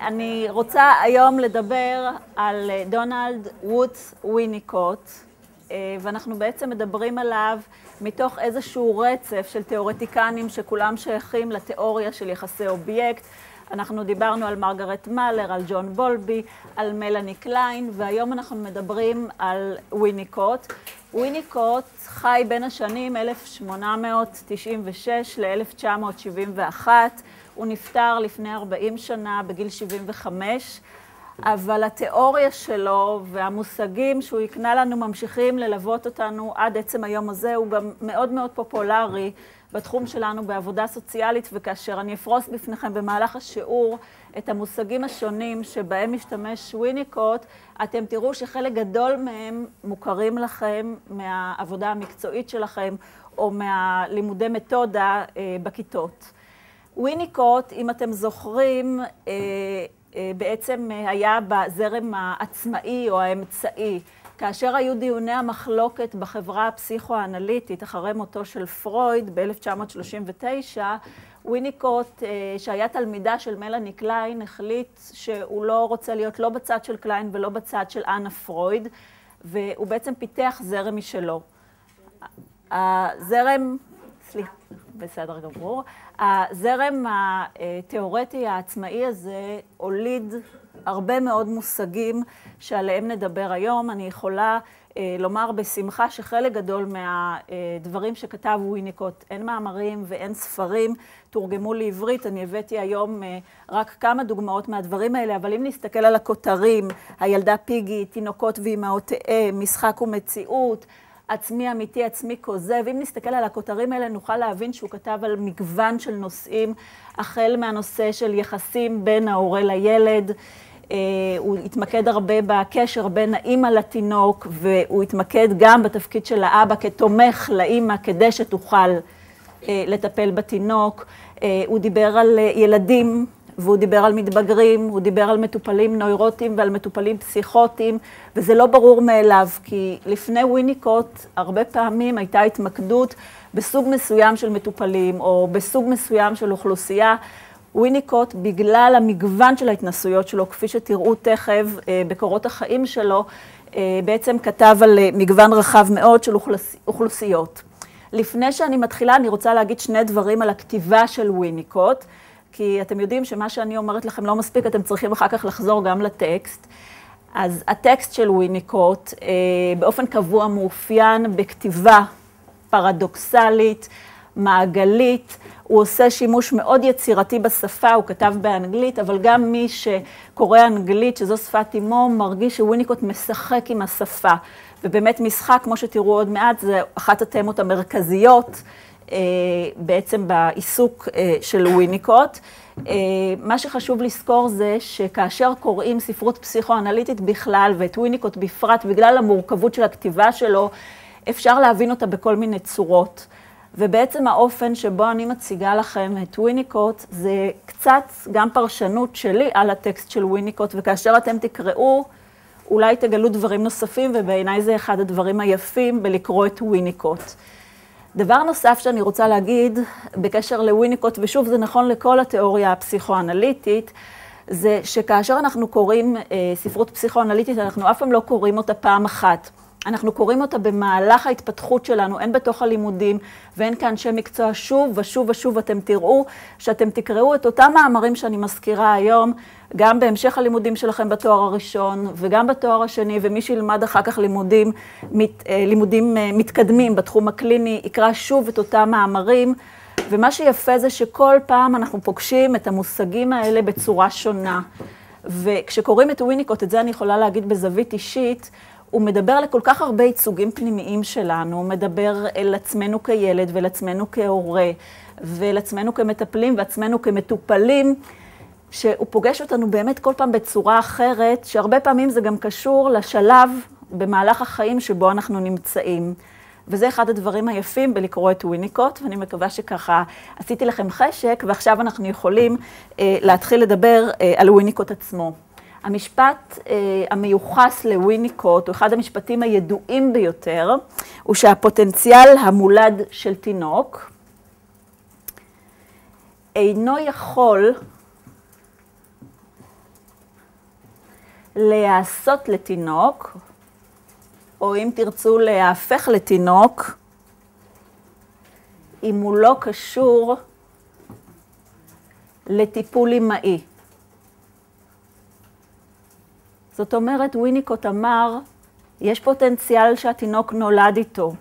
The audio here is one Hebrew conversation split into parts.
אני רוצה היום לדבר על דונלד וודס וויניקוט, ואנחנו בעצם מדברים עליו מתוך איזשהו רצף של תיאורטיקנים שכולם שייכים לתיאוריה של יחסי אובייקט. אנחנו דיברנו על מרגרט מאלר, על ג'ון בולבי, על מלאני קליין, והיום אנחנו מדברים על וויניקוט. וויניקוט חי בין השנים 1896 ל-1971. הוא נפטר לפני 40 שנה, בגיל 75, אבל התיאוריה שלו והמושגים שהוא הקנה לנו ממשיכים ללוות אותנו עד עצם היום הזה. הוא גם מאוד מאוד פופולרי בתחום שלנו בעבודה סוציאלית, וכאשר אני אפרוס בפניכם במהלך השיעור את המושגים השונים שבהם משתמש וויניקוט, אתם תראו שחלק גדול מהם מוכרים לכם מהעבודה המקצועית שלכם או מהלימודי מתודה בכיתות. וויניקוט, אם אתם זוכרים, בעצם היה בזרם העצמאי או האמצעי. כאשר היו דיוני המחלוקת בחברה הפסיכואנליטית אחרי מותו של פרויד ב-1939, וויניקוט, שהיה תלמידה של מלאני קליין, החליט שהוא לא רוצה להיות לא בצד של קליין ולא בצד של אנה פרויד, והוא בעצם פיתח זרם משלו. הזרם, בסדר גמור. הזרם התיאורטי העצמאי הזה הוליד הרבה מאוד מושגים שעליהם נדבר היום. אני יכולה לומר בשמחה שחלק גדול מהדברים שכתב וויניקוט, אין מאמרים ואין ספרים, תורגמו לעברית. אני הבאתי היום רק כמה דוגמאות מהדברים האלה, אבל אם נסתכל על הכותרים, הילדה פיגי, תינוקות ואימהותיהם, משחק ומציאות, עצמי אמיתי, עצמי כוזב. אם נסתכל על הכותרים האלה, נוכל להבין שהוא כתב על מגוון של נושאים, החל מהנושא של יחסים בין ההורה לילד. הוא התמקד הרבה בקשר בין האימא לתינוק, והוא התמקד גם בתפקיד של האבא כתומך לאימא, כדי שתוכל לטפל בתינוק. הוא דיבר על ילדים, והוא דיבר על מתבגרים, הוא דיבר על מטופלים נוירוטיים ועל מטופלים פסיכוטיים, וזה לא ברור מאליו, כי לפני וויניקוט הרבה פעמים הייתה התמקדות בסוג מסוים של מטופלים, או בסוג מסוים של אוכלוסייה. וויניקוט, בגלל המגוון של ההתנסויות שלו, כפי שתראו תכף בקורות החיים שלו, בעצם כתב על מגוון רחב מאוד של אוכלוסיות. לפני שאני מתחילה, אני רוצה להגיד שני דברים על הכתיבה של וויניקוט. כי אתם יודעים שמה שאני אומרת לכם לא מספיק, אתם צריכים אחר כך לחזור גם לטקסט. אז הטקסט של וויניקוט באופן קבוע מאופיין בכתיבה פרדוקסלית, מעגלית. הוא עושה שימוש מאוד יצירתי בשפה, הוא כתב באנגלית, אבל גם מי שקורא אנגלית, שזו שפת אימו, מרגיש שוויניקוט משחק עם השפה. ובאמת משחק, כמו שתראו עוד מעט, זה אחת התמות המרכזיות. בעצם בעיסוק של וויניקוט. מה שחשוב לזכור זה שכאשר קוראים ספרות פסיכואנליטית בכלל, ואת וויניקוט בפרט, בגלל המורכבות של הכתיבה שלו, אפשר להבין אותה בכל מיני צורות. ובעצם האופן שבו אני מציגה לכם את וויניקוט, זה קצת גם פרשנות שלי על הטקסט של וויניקוט, וכאשר אתם תקראו, אולי תגלו דברים נוספים, ובעיניי זה אחד הדברים היפים בלקרוא את וויניקוט. דבר נוסף שאני רוצה להגיד בקשר לוויניקוט, ושוב זה נכון לכל התיאוריה הפסיכואנליטית, זה שכאשר אנחנו קוראים ספרות פסיכואנליטית, אנחנו אף פעם לא קוראים אותה פעם אחת. אנחנו קוראים אותה במהלך ההתפתחות שלנו, הן בתוך הלימודים והן כאנשי מקצוע. שוב ושוב ושוב אתם תראו שאתם תקראו את אותם מאמרים שאני מזכירה היום, גם בהמשך הלימודים שלכם בתואר הראשון וגם בתואר השני, ומי שילמד אחר כך לימודים, לימודים מתקדמים בתחום הקליני, יקרא שוב את אותם מאמרים. ומה שיפה זה שכל פעם אנחנו פוגשים את המושגים האלה בצורה שונה. וכשקוראים את וויניקוט, את זה אני יכולה להגיד בזווית אישית, הוא מדבר לכל כך הרבה ייצוגים פנימיים שלנו, הוא מדבר אל עצמנו כילד ואל עצמנו כהורה, ואל עצמנו כמטפלים ועצמנו כמטופלים, שהוא פוגש אותנו באמת כל פעם בצורה אחרת, שהרבה פעמים זה גם קשור לשלב במהלך החיים שבו אנחנו נמצאים. וזה אחד הדברים היפים בלקרוא את וויניקוט, ואני מקווה שככה עשיתי לכם חשק, ועכשיו אנחנו יכולים להתחיל לדבר על וויניקוט עצמו. המשפט המיוחס לוויניקוט, הוא אחד המשפטים הידועים ביותר, הוא שהפוטנציאל המולד של תינוק אינו יכול להיעשות לתינוק, או אם תרצו להיהפך לתינוק, אם הוא לא קשור לטיפול אמאי. זאת אומרת, וויניקוט אמר, יש פוטנציאל שהתינוק נולד איתו.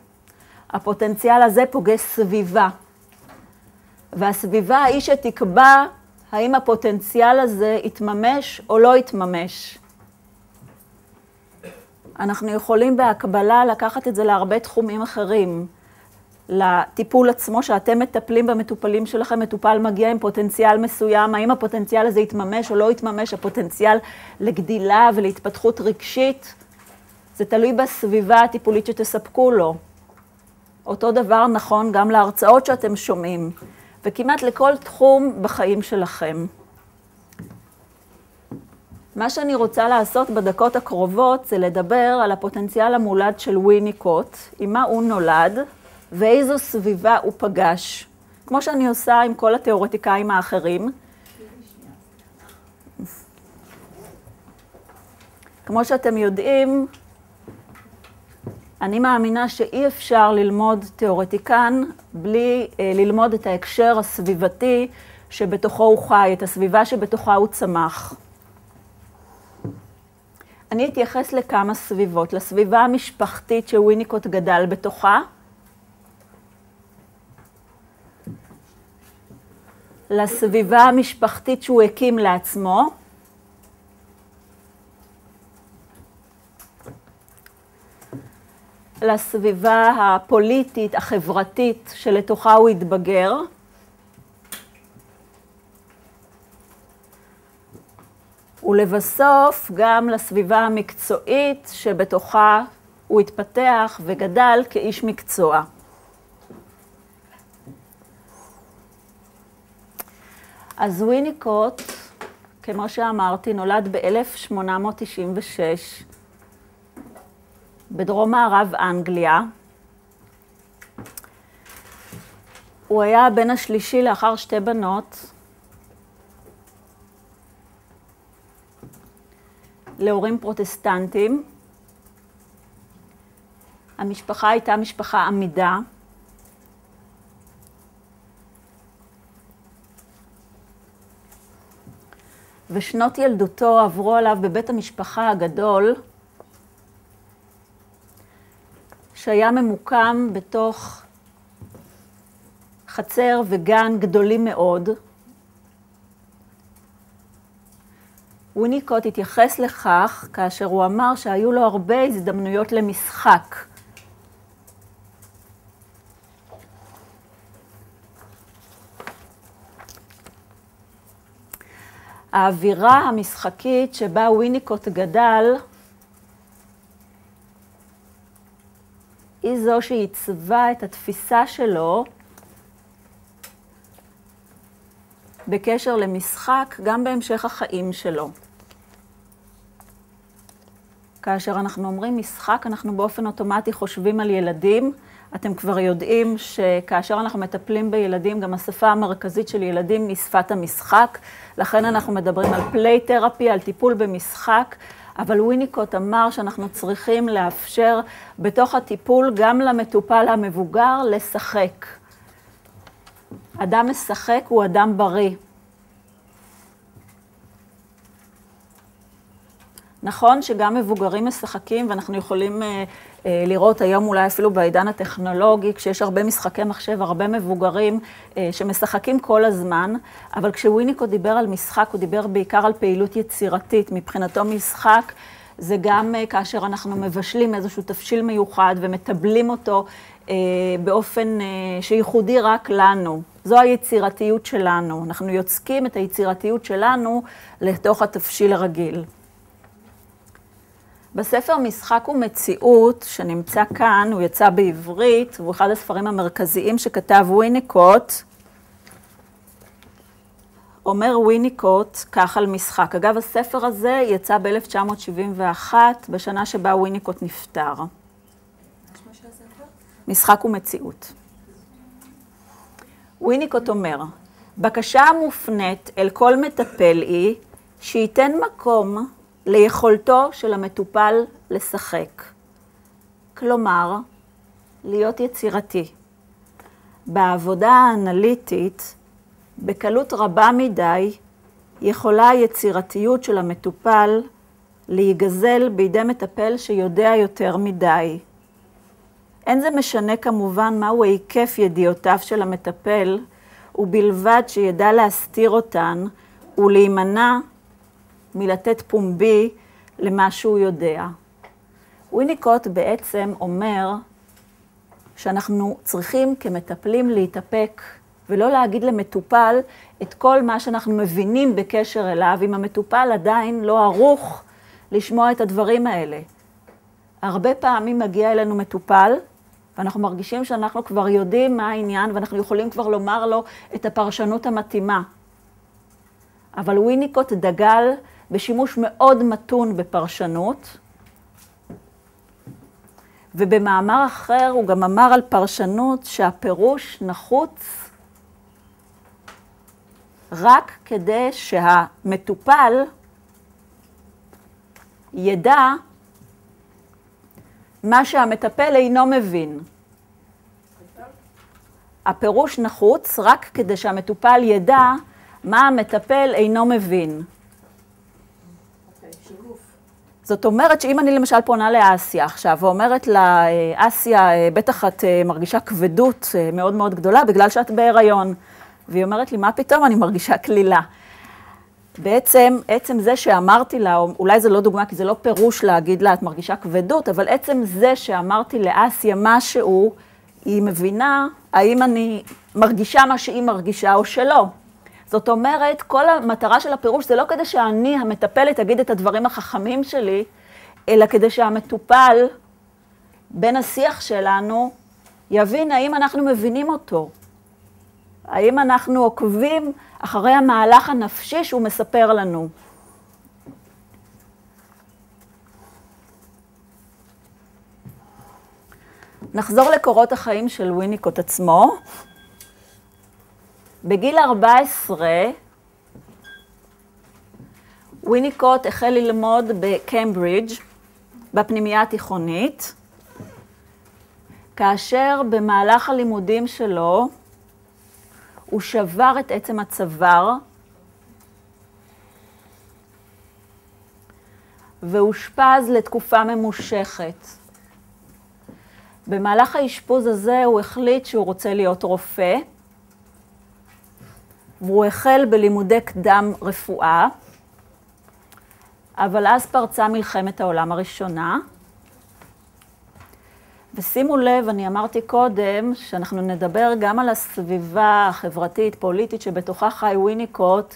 הפוטנציאל הזה פוגש סביבה. והסביבה היא שתקבע האם הפוטנציאל הזה יתממש או לא יתממש. אנחנו יכולים בהקבלה לקחת את זה להרבה תחומים אחרים. לטיפול עצמו, שאתם מטפלים במטופלים שלכם, מטופל מגיע עם פוטנציאל מסוים, האם הפוטנציאל הזה יתממש או לא יתממש, הפוטנציאל לגדילה ולהתפתחות רגשית, זה תלוי בסביבה הטיפולית שתספקו לו. אותו דבר נכון גם להרצאות שאתם שומעים, וכמעט לכל תחום בחיים שלכם. מה שאני רוצה לעשות בדקות הקרובות זה לדבר על הפוטנציאל המולד של וויניקוט, עם מה הוא נולד ואיזו סביבה הוא פגש. כמו שאני עושה עם כל התיאורטיקאים האחרים. כמו שאתם יודעים, אני מאמינה שאי אפשר ללמוד תיאורטיקן בלי אה, ללמוד את ההקשר הסביבתי שבתוכו הוא חי, את הסביבה שבתוכה הוא צמח. אני אתייחס לכמה סביבות, לסביבה המשפחתית שוויניקוט גדל בתוכה, לסביבה המשפחתית שהוא הקים לעצמו, לסביבה הפוליטית, החברתית, שלתוכה הוא התבגר. ולבסוף גם לסביבה המקצועית שבתוכה הוא התפתח וגדל כאיש מקצוע. אז וויניקוט, כמו שאמרתי, נולד ב-1896 בדרום מערב אנגליה. הוא היה הבן השלישי לאחר שתי בנות. להורים פרוטסטנטים. המשפחה הייתה משפחה עמידה. ושנות ילדותו עברו עליו בבית המשפחה הגדול, שהיה ממוקם בתוך חצר וגן גדולים מאוד. וויניקוט התייחס לכך כאשר הוא אמר שהיו לו הרבה הזדמנויות למשחק. האווירה המשחקית שבה וויניקוט גדל היא זו שעיצבה את התפיסה שלו בקשר למשחק גם בהמשך החיים שלו. כאשר אנחנו אומרים משחק, אנחנו באופן אוטומטי חושבים על ילדים. אתם כבר יודעים שכאשר אנחנו מטפלים בילדים, גם השפה המרכזית של ילדים היא שפת המשחק. לכן אנחנו מדברים על פליי תרפי, על טיפול במשחק. אבל וויניקוט אמר שאנחנו צריכים לאפשר בתוך הטיפול גם למטופל המבוגר לשחק. אדם משחק הוא אדם בריא. נכון שגם מבוגרים משחקים, ואנחנו יכולים אה, אה, לראות היום אולי אפילו בעידן הטכנולוגי, כשיש הרבה משחקי מחשב, הרבה מבוגרים אה, שמשחקים כל הזמן, אבל כשוויניקו דיבר על משחק, הוא דיבר בעיקר על פעילות יצירתית. מבחינתו משחק זה גם אה, כאשר אנחנו מבשלים איזשהו תבשיל מיוחד ומטבלים אותו אה, באופן אה, שייחודי רק לנו. זו היצירתיות שלנו. אנחנו יוצקים את היצירתיות שלנו לתוך התבשיל הרגיל. בספר משחק ומציאות, שנמצא כאן, הוא יצא בעברית, והוא אחד הספרים המרכזיים שכתב וויניקוט, אומר וויניקוט כך על משחק. אגב, הספר הזה יצא ב-1971, בשנה שבה וויניקוט נפטר. משחק ומציאות. וויניקוט אומר, בקשה המופנית אל כל מטפל היא שייתן מקום ליכולתו של המטופל לשחק. כלומר, להיות יצירתי. בעבודה האנליטית, בקלות רבה מדי, יכולה היצירתיות של המטופל להיגזל בידי מטפל שיודע יותר מדי. אין זה משנה כמובן מהו היקף ידיעותיו של המטפל, ובלבד שידע להסתיר אותן ולהימנע מלתת פומבי למה שהוא יודע. וויניקוט בעצם אומר שאנחנו צריכים כמטפלים להתאפק ולא להגיד למטופל את כל מה שאנחנו מבינים בקשר אליו, אם המטופל עדיין לא ערוך לשמוע את הדברים האלה. הרבה פעמים מגיע אלינו מטופל, ואנחנו מרגישים שאנחנו כבר יודעים מה העניין, ואנחנו יכולים כבר לומר לו את הפרשנות המתאימה. אבל וויניקוט דגל בשימוש מאוד מתון בפרשנות, ובמאמר אחר הוא גם אמר על פרשנות שהפירוש נחוץ רק כדי שהמטופל ידע מה שהמטפל אינו מבין. הפירוש נחוץ רק כדי שהמטופל ידע מה המטפל אינו מבין. זאת אומרת שאם אני למשל פונה לאסיה עכשיו ואומרת לה, אסיה, בטח את אה, מרגישה כבדות אה, מאוד מאוד גדולה בגלל שאת בהיריון. והיא אומרת לי, מה פתאום, אני מרגישה כלילה. בעצם, עצם זה שאמרתי לה, אולי זה לא דוגמה, כי זה לא פירוש להגיד לה, את מרגישה כבדות, אבל עצם זה שאמרתי לאסיה משהו, היא מבינה האם אני מרגישה מה שהיא מרגישה או שלא. זאת אומרת, כל המטרה של הפירוש זה לא כדי שאני, המטפלת, אגיד את הדברים החכמים שלי, אלא כדי שהמטופל, בין השיח שלנו, יבין האם אנחנו מבינים אותו. האם אנחנו עוקבים אחרי המהלך הנפשי שהוא מספר לנו? נחזור לקורות החיים של וויניקוט עצמו. בגיל 14, וויניקוט החל ללמוד בקמברידג', בפנימייה התיכונית, כאשר במהלך הלימודים שלו הוא שבר את עצם הצוואר ואושפז לתקופה ממושכת. במהלך האשפוז הזה הוא החליט שהוא רוצה להיות רופא, והוא החל בלימודי קדם רפואה, אבל אז פרצה מלחמת העולם הראשונה, ושימו לב, אני אמרתי קודם, שאנחנו נדבר גם על הסביבה החברתית-פוליטית שבתוכה חי וויניקוט.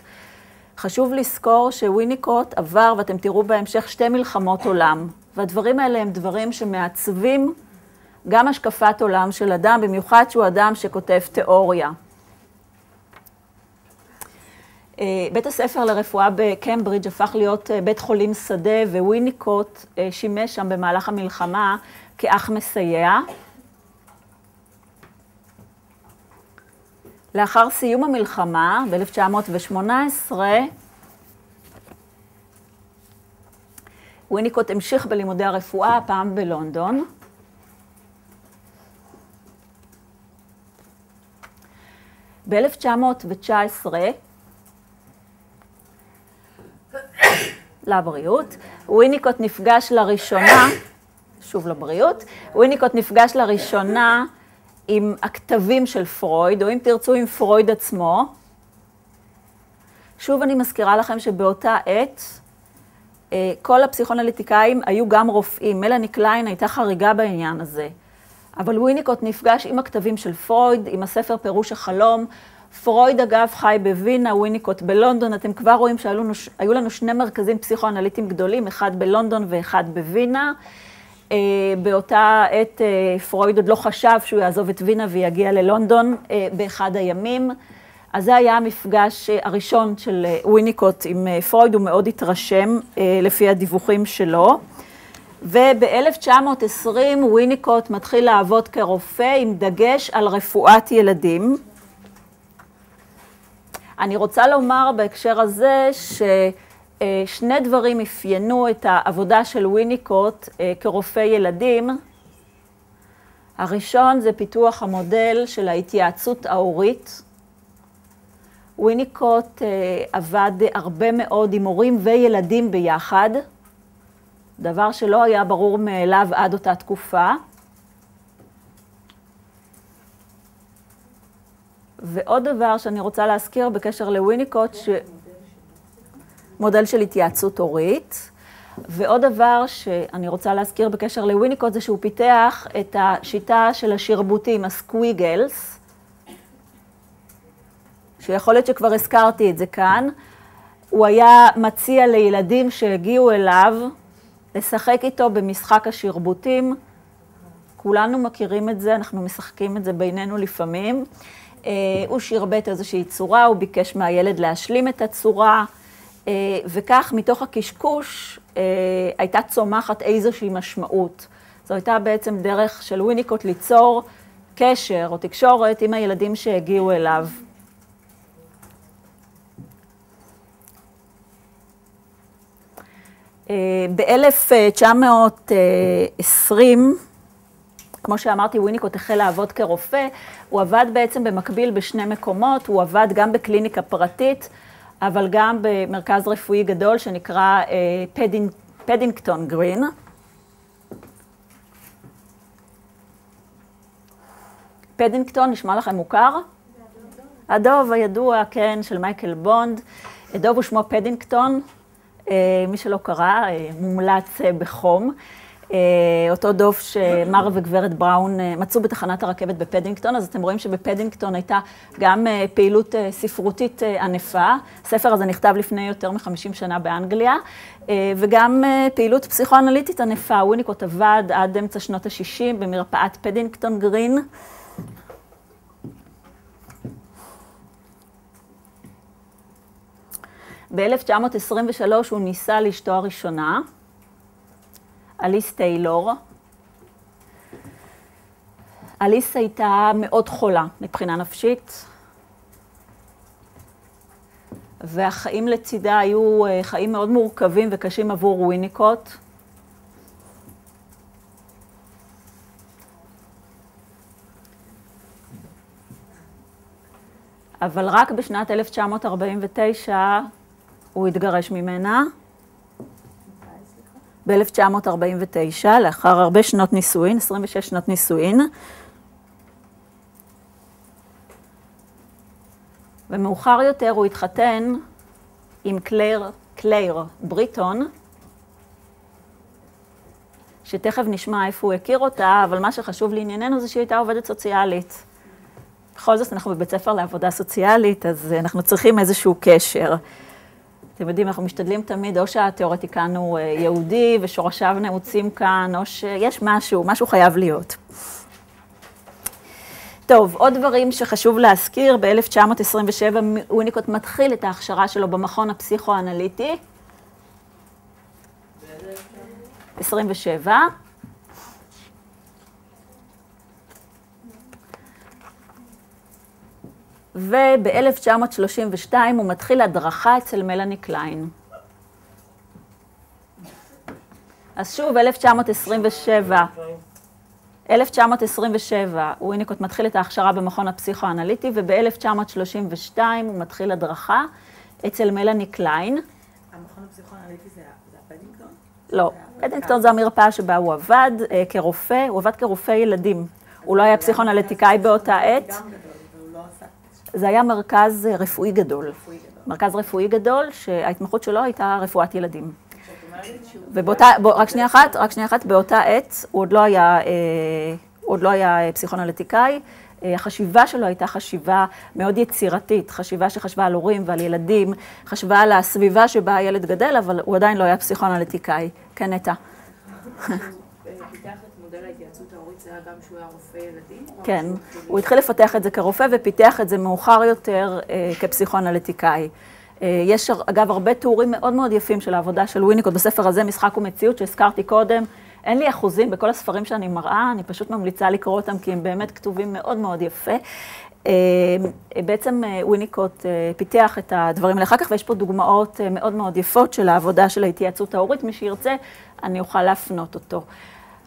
חשוב לזכור שוויניקוט עבר, ואתם תראו בהמשך, שתי מלחמות עולם. והדברים האלה הם דברים שמעצבים גם השקפת עולם של אדם, במיוחד שהוא אדם שכותב תיאוריה. אה, בית הספר לרפואה בקמברידג' הפך להיות אה, בית חולים שדה, וויניקוט אה, שימש שם במהלך המלחמה כאח מסייע. לאחר סיום המלחמה, ב-1918, וויניקוט המשיך בלימודי הרפואה, הפעם בלונדון. ב-1919, לבריאות, וויניקוט נפגש לראשונה שוב לבריאות. וויניקוט נפגש לראשונה עם הכתבים של פרויד, או אם תרצו עם פרויד עצמו. שוב אני מזכירה לכם שבאותה עת אה, כל הפסיכואנליטיקאים היו גם רופאים. מלאני קליין הייתה חריגה בעניין הזה. אבל וויניקוט נפגש עם הכתבים של פרויד, עם הספר פירוש החלום. פרויד אגב חי בווינה, וויניקוט בלונדון. אתם כבר רואים שהיו לנו שני מרכזים פסיכואנליטיים גדולים, אחד בלונדון ואחד בווינה. אה, באותה עת אה, פרויד עוד לא חשב שהוא יעזוב את וינה ויגיע ללונדון אה, באחד הימים. אז זה היה המפגש הראשון של וויניקוט עם פרויד, הוא מאוד התרשם לפי הדיווחים שלו. וב-1920 וויניקוט מתחיל לעבוד כרופא עם דגש על רפואת ילדים. אני רוצה לומר בהקשר הזה ש... שני דברים אפיינו את העבודה של וויניקוט כרופא ילדים. הראשון זה פיתוח המודל של ההתייעצות ההורית. וויניקוט עבד הרבה מאוד עם הורים וילדים ביחד, דבר שלא היה ברור מאליו עד אותה תקופה. ועוד דבר שאני רוצה להזכיר בקשר לוויניקוט, ש... מודל של התייעצות הורית. ועוד דבר שאני רוצה להזכיר בקשר לוויניקוט זה שהוא פיתח את השיטה של השרבוטים, הסקוויגלס, שיכול להיות שכבר הזכרתי את זה כאן. הוא היה מציע לילדים שהגיעו אליו לשחק איתו במשחק השרבוטים. כולנו מכירים את זה, אנחנו משחקים את זה בינינו לפעמים. הוא שרבט איזושהי צורה, הוא ביקש מהילד להשלים את הצורה, וכך מתוך הקשקוש הייתה צומחת איזושהי משמעות. זו הייתה בעצם דרך של וויניקוט ליצור קשר או תקשורת עם הילדים שהגיעו אליו. ב-1920, כמו שאמרתי, וויניקוט החל לעבוד כרופא, הוא עבד בעצם במקביל בשני מקומות, הוא עבד גם בקליניקה פרטית, אבל גם במרכז רפואי גדול שנקרא פדינג, פדינגטון גרין. פדינגטון, נשמע לכם מוכר? הדוב הידוע, כן, של מייקל בונד. דוב הוא שמו פדינגטון, מי שלא קרא, מומלץ בחום. אותו דוב שמר וגברת בראון מצאו בתחנת הרכבת בפדינגטון, אז אתם רואים שבפדינגטון הייתה גם פעילות ספרותית ענפה. הספר הזה נכתב לפני יותר מ-50 שנה באנגליה, וגם פעילות פסיכואנליטית ענפה. וויניקוט עבד עד אמצע שנות ה-60 במרפאת פדינגטון גרין. ב-1923 הוא נישא לאשתו הראשונה, אליס טיילור. אליס הייתה מאוד חולה מבחינה נפשית, והחיים לצידה היו חיים מאוד מורכבים וקשים עבור וויניקוט. אבל רק בשנת 1949 הוא התגרש ממנה. ב-1949, לאחר הרבה שנות נישואין, 26 שנות נישואין. ומאוחר יותר הוא התחתן עם קלייר, קלייר בריטון, שתכף נשמע איפה הוא הכיר אותה, אבל מה שחשוב לענייננו זה שהיא הייתה עובדת סוציאלית. בכל זאת, אנחנו בבית ספר לעבודה סוציאלית, אז אנחנו צריכים איזשהו קשר. אתם יודעים, אנחנו משתדלים תמיד, או שהתיאורטיקן הוא יהודי ושורשיו נעוצים כאן, או שיש משהו, משהו חייב להיות. טוב, עוד דברים שחשוב להזכיר, ב-1927 וויניקוט מתחיל את ההכשרה שלו במכון הפסיכואנליטי. 27. וב-1932 הוא מתחיל הדרכה אצל מלאני קליין. אז שוב, 1927, 1927, וויניקוט מתחיל את ההכשרה במכון הפסיכואנליטי, וב-1932 הוא מתחיל הדרכה אצל מלאני קליין. המכון הפסיכואנליטי זה הפדינגטון? לא, פדינגטון זה המרפאה שבה הוא עבד כרופא, הוא עבד כרופא ילדים. הוא לא היה פסיכואנליטיקאי באותה עת. זה היה מרכז רפואי גדול. מרכז רפואי גדול, שההתמחות שלו הייתה רפואת ילדים. ובאותה, רק שנייה אחת, רק שנייה אחת, באותה עת הוא עוד לא היה, הוא עוד לא היה פסיכואנליטיקאי. החשיבה שלו הייתה חשיבה מאוד יצירתית, חשיבה שחשבה על הורים ועל ילדים, חשבה על הסביבה שבה הילד גדל, אבל הוא עדיין לא היה פסיכואנליטיקאי. כן, נטע. כן, הוא התחיל לפתח את זה כרופא ופיתח את זה מאוחר יותר כפסיכואנליטיקאי. יש אגב הרבה תיאורים מאוד מאוד יפים של העבודה של וויניקוט בספר הזה, משחק ומציאות, שהזכרתי קודם. אין לי אחוזים בכל הספרים שאני מראה, אני פשוט ממליצה לקרוא אותם כי הם באמת כתובים מאוד מאוד יפה. בעצם וויניקוט פיתח את הדברים האלה אחר כך, ויש פה דוגמאות מאוד מאוד יפות של העבודה של ההתייעצות ההורית. מי שירצה, אני אוכל להפנות אותו.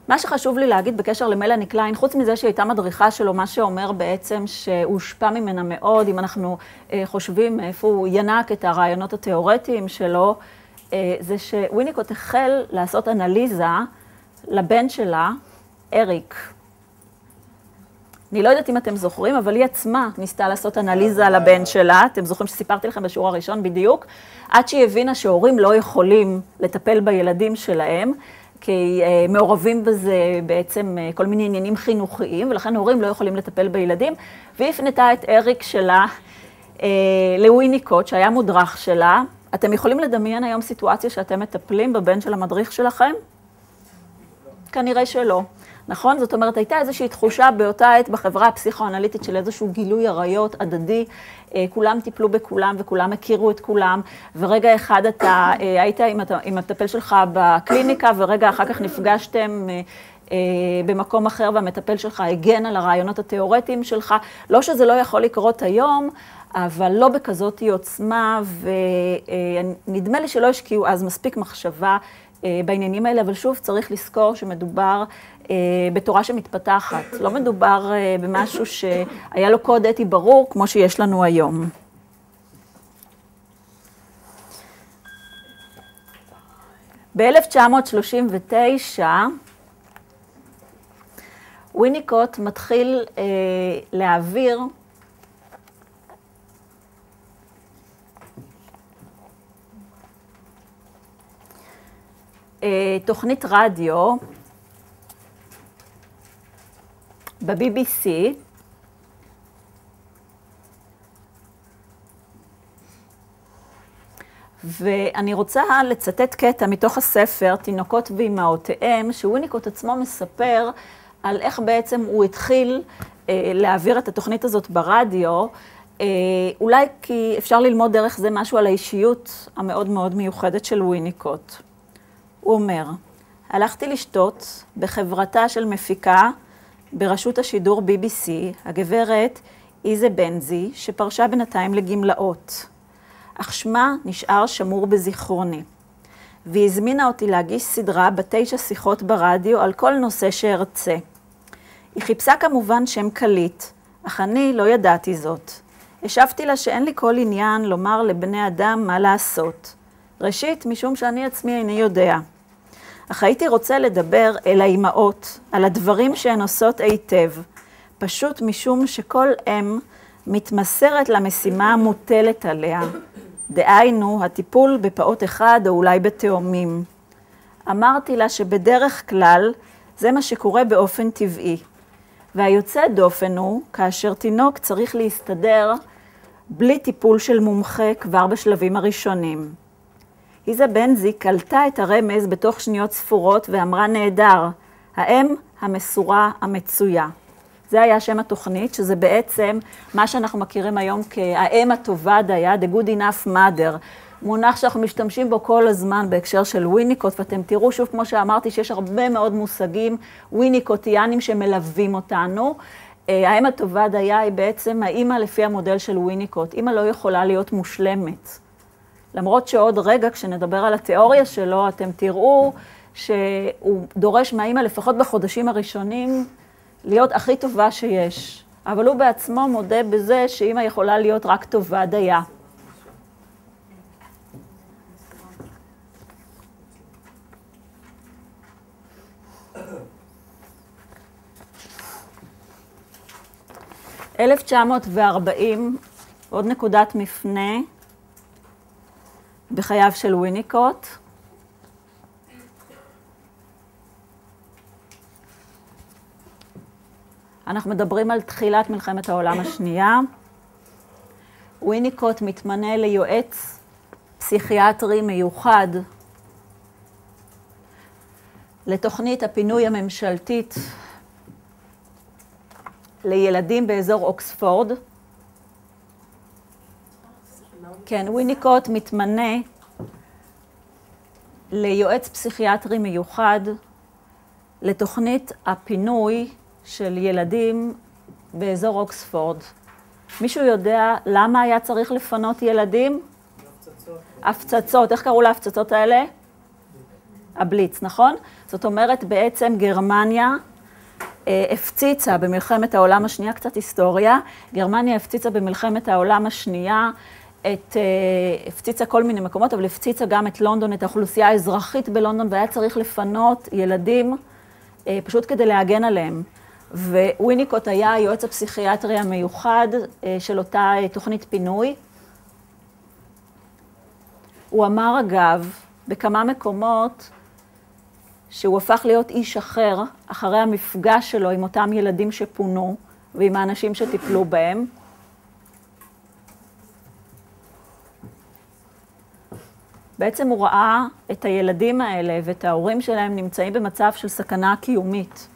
מה שחשוב לי להגיד בקשר למלאני קליין, חוץ מזה שהיא הייתה מדריכה שלו, מה שאומר בעצם שהוא הושפע ממנה מאוד, אם אנחנו חושבים איפה הוא ינק את הרעיונות התיאורטיים שלו, זה שוויניקוט החל לעשות אנליזה לבן שלה, אריק. אני לא יודעת אם אתם זוכרים, אבל היא עצמה ניסתה לעשות אנליזה לבן שלה. אתם זוכרים שסיפרתי לכם בשיעור הראשון בדיוק? עד שהיא הבינה שהורים לא יכולים לטפל בילדים שלהם, כי uh, מעורבים בזה בעצם uh, כל מיני עניינים חינוכיים, ולכן הורים לא יכולים לטפל בילדים. והיא הפנתה את אריק שלה uh, לוויניקוט, שהיה מודרך שלה. אתם יכולים לדמיין היום סיטואציה שאתם מטפלים בבן של המדריך שלכם? כנראה שלא. נכון? זאת אומרת, הייתה איזושהי תחושה באותה עת בחברה הפסיכואנליטית של איזשהו גילוי עריות הדדי. כולם טיפלו בכולם וכולם הכירו את כולם, ורגע אחד אתה היית עם המטפל שלך בקליניקה, ורגע אחר כך נפגשתם במקום אחר והמטפל שלך הגן על הרעיונות התיאורטיים שלך. לא שזה לא יכול לקרות היום, אבל לא בכזאת עוצמה, ונדמה לי שלא השקיעו אז מספיק מחשבה בעניינים האלה, אבל שוב, צריך לזכור שמדובר בתורה שמתפתחת. לא מדובר במשהו שהיה לו קוד אתי ברור, כמו שיש לנו היום. ב-1939, וויניקוט מתחיל אה, להעביר אה, תוכנית רדיו ב-BBC, ואני רוצה לצטט קטע מתוך הספר, תינוקות ואימהותיהם, שוויניקוט עצמו מספר על איך בעצם הוא התחיל אה, להעביר את התוכנית הזאת ברדיו, אה, אולי כי אפשר ללמוד דרך זה משהו על האישיות המאוד מאוד מיוחדת של וויניקוט. הוא אומר, הלכתי לשתות בחברתה של מפיקה ברשות השידור BBC, הגברת איזה בנזי, שפרשה בינתיים לגמלאות, אך שמה נשאר שמור בזיכרוני. והיא הזמינה אותי להגיש סדרה בתשע שיחות ברדיו על כל נושא שארצה. היא חיפשה כמובן שם קליט, אך אני לא ידעתי זאת. השבתי לה שאין לי כל עניין לומר לבני אדם מה לעשות. ראשית, משום שאני עצמי איני יודע. אך הייתי רוצה לדבר אל האימהות, על הדברים שהן עושות היטב, פשוט משום שכל אם מתמסרת למשימה המוטלת עליה, דהיינו, הטיפול בפעוט אחד או אולי בתאומים. אמרתי לה שבדרך כלל זה מה שקורה באופן טבעי, והיוצא דופן הוא כאשר תינוק צריך להסתדר בלי טיפול של מומחה כבר בשלבים הראשונים. איזה בנזי קלטה את הרמז בתוך שניות ספורות ואמרה נהדר, האם המסורה המצויה. זה היה שם התוכנית, שזה בעצם מה שאנחנו מכירים היום כהאם הטובה דייה, the good enough mother. מונח שאנחנו משתמשים בו כל הזמן בהקשר של וויניקוט, ואתם תראו שוב, כמו שאמרתי, שיש הרבה מאוד מושגים וויניקוטיאנים שמלווים אותנו. האם הטובה דייה היא בעצם האימא לפי המודל של וויניקוט. אימא לא יכולה להיות מושלמת. למרות שעוד רגע, כשנדבר על התיאוריה שלו, אתם תראו שהוא דורש מהאימא, לפחות בחודשים הראשונים, להיות הכי טובה שיש. אבל הוא בעצמו מודה בזה שאימא יכולה להיות רק טובה דייה. אלף תשע מאות וארבעים, עוד נקודת מפנה בחייו של וויניקוט. אנחנו מדברים על תחילת מלחמת העולם השנייה. וויניקוט מתמנה ליועץ פסיכיאטרי מיוחד לתוכנית הפינוי הממשלתית לילדים באזור אוקספורד. כן, וויניקוט מתמנה ליועץ פסיכיאטרי מיוחד לתוכנית הפינוי של ילדים באזור אוקספורד. מישהו יודע למה היה צריך לפנות ילדים? הפצצות. איך קראו להפצצות האלה? הבליץ, נכון? זאת אומרת, בעצם גרמניה אה, הפציצה במלחמת העולם השנייה, קצת היסטוריה, גרמניה הפציצה במלחמת העולם השנייה את, אה, הפציצה כל מיני מקומות, אבל הפציצה גם את לונדון, את האוכלוסייה האזרחית בלונדון, והיה צריך לפנות ילדים אה, פשוט כדי להגן עליהם. וויניקוט היה היועץ הפסיכיאטרי המיוחד של אותה תוכנית פינוי. הוא אמר, אגב, בכמה מקומות, שהוא הפך להיות איש אחר אחרי המפגש שלו עם אותם ילדים שפונו ועם האנשים שטיפלו בהם. בעצם הוא ראה את הילדים האלה ואת ההורים שלהם נמצאים במצב של סכנה קיומית.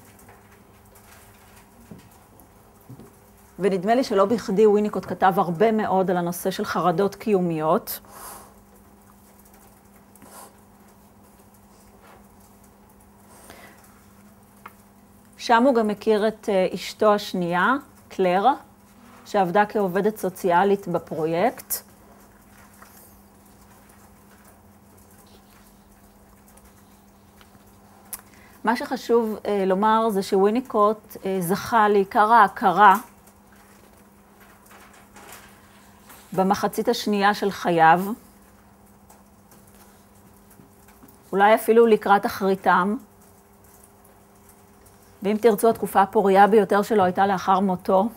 ונדמה לי שלא בכדי וויניקוט כתב הרבה מאוד על הנושא של חרדות קיומיות. שם הוא גם הכיר את אה, אשתו השנייה, קלר, שעבדה כעובדת סוציאלית בפרויקט. מה שחשוב אה, לומר זה שוויניקוט אה, זכה לעיקר ההכרה במחצית השנייה של חייו, אולי אפילו לקראת אחריתם. ואם תרצו, התקופה הפוריה ביותר שלו הייתה לאחר מותו.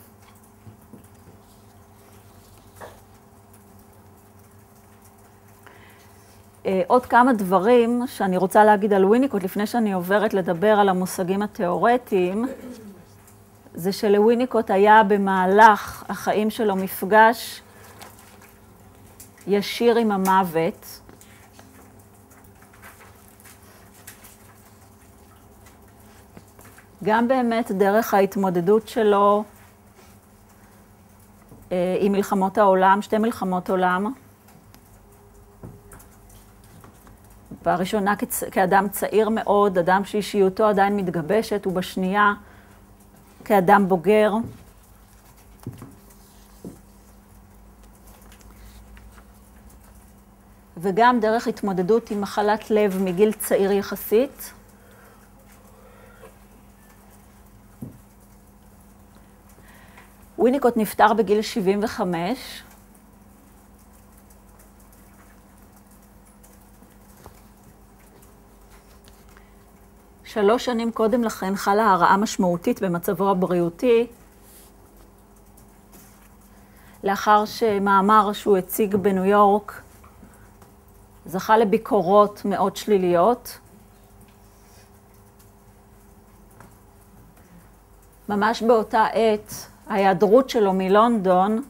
אה, עוד כמה דברים שאני רוצה להגיד על וויניקוט, לפני שאני עוברת לדבר על המושגים התיאורטיים, זה שלוויניקוט היה במהלך החיים שלו מפגש ישיר עם המוות. גם באמת דרך ההתמודדות שלו אה, עם מלחמות העולם, שתי מלחמות עולם. בראשונה כצ... כאדם צעיר מאוד, אדם שאישיותו עדיין מתגבשת, ובשנייה כאדם בוגר. וגם דרך התמודדות עם מחלת לב מגיל צעיר יחסית. וויניקוט נפטר בגיל 75. שלוש שנים קודם לכן חלה הרעה משמעותית במצבו הבריאותי, לאחר שמאמר שהוא הציג בניו יורק זכה לביקורות מאוד שליליות. ממש באותה עת ההיעדרות שלו מלונדון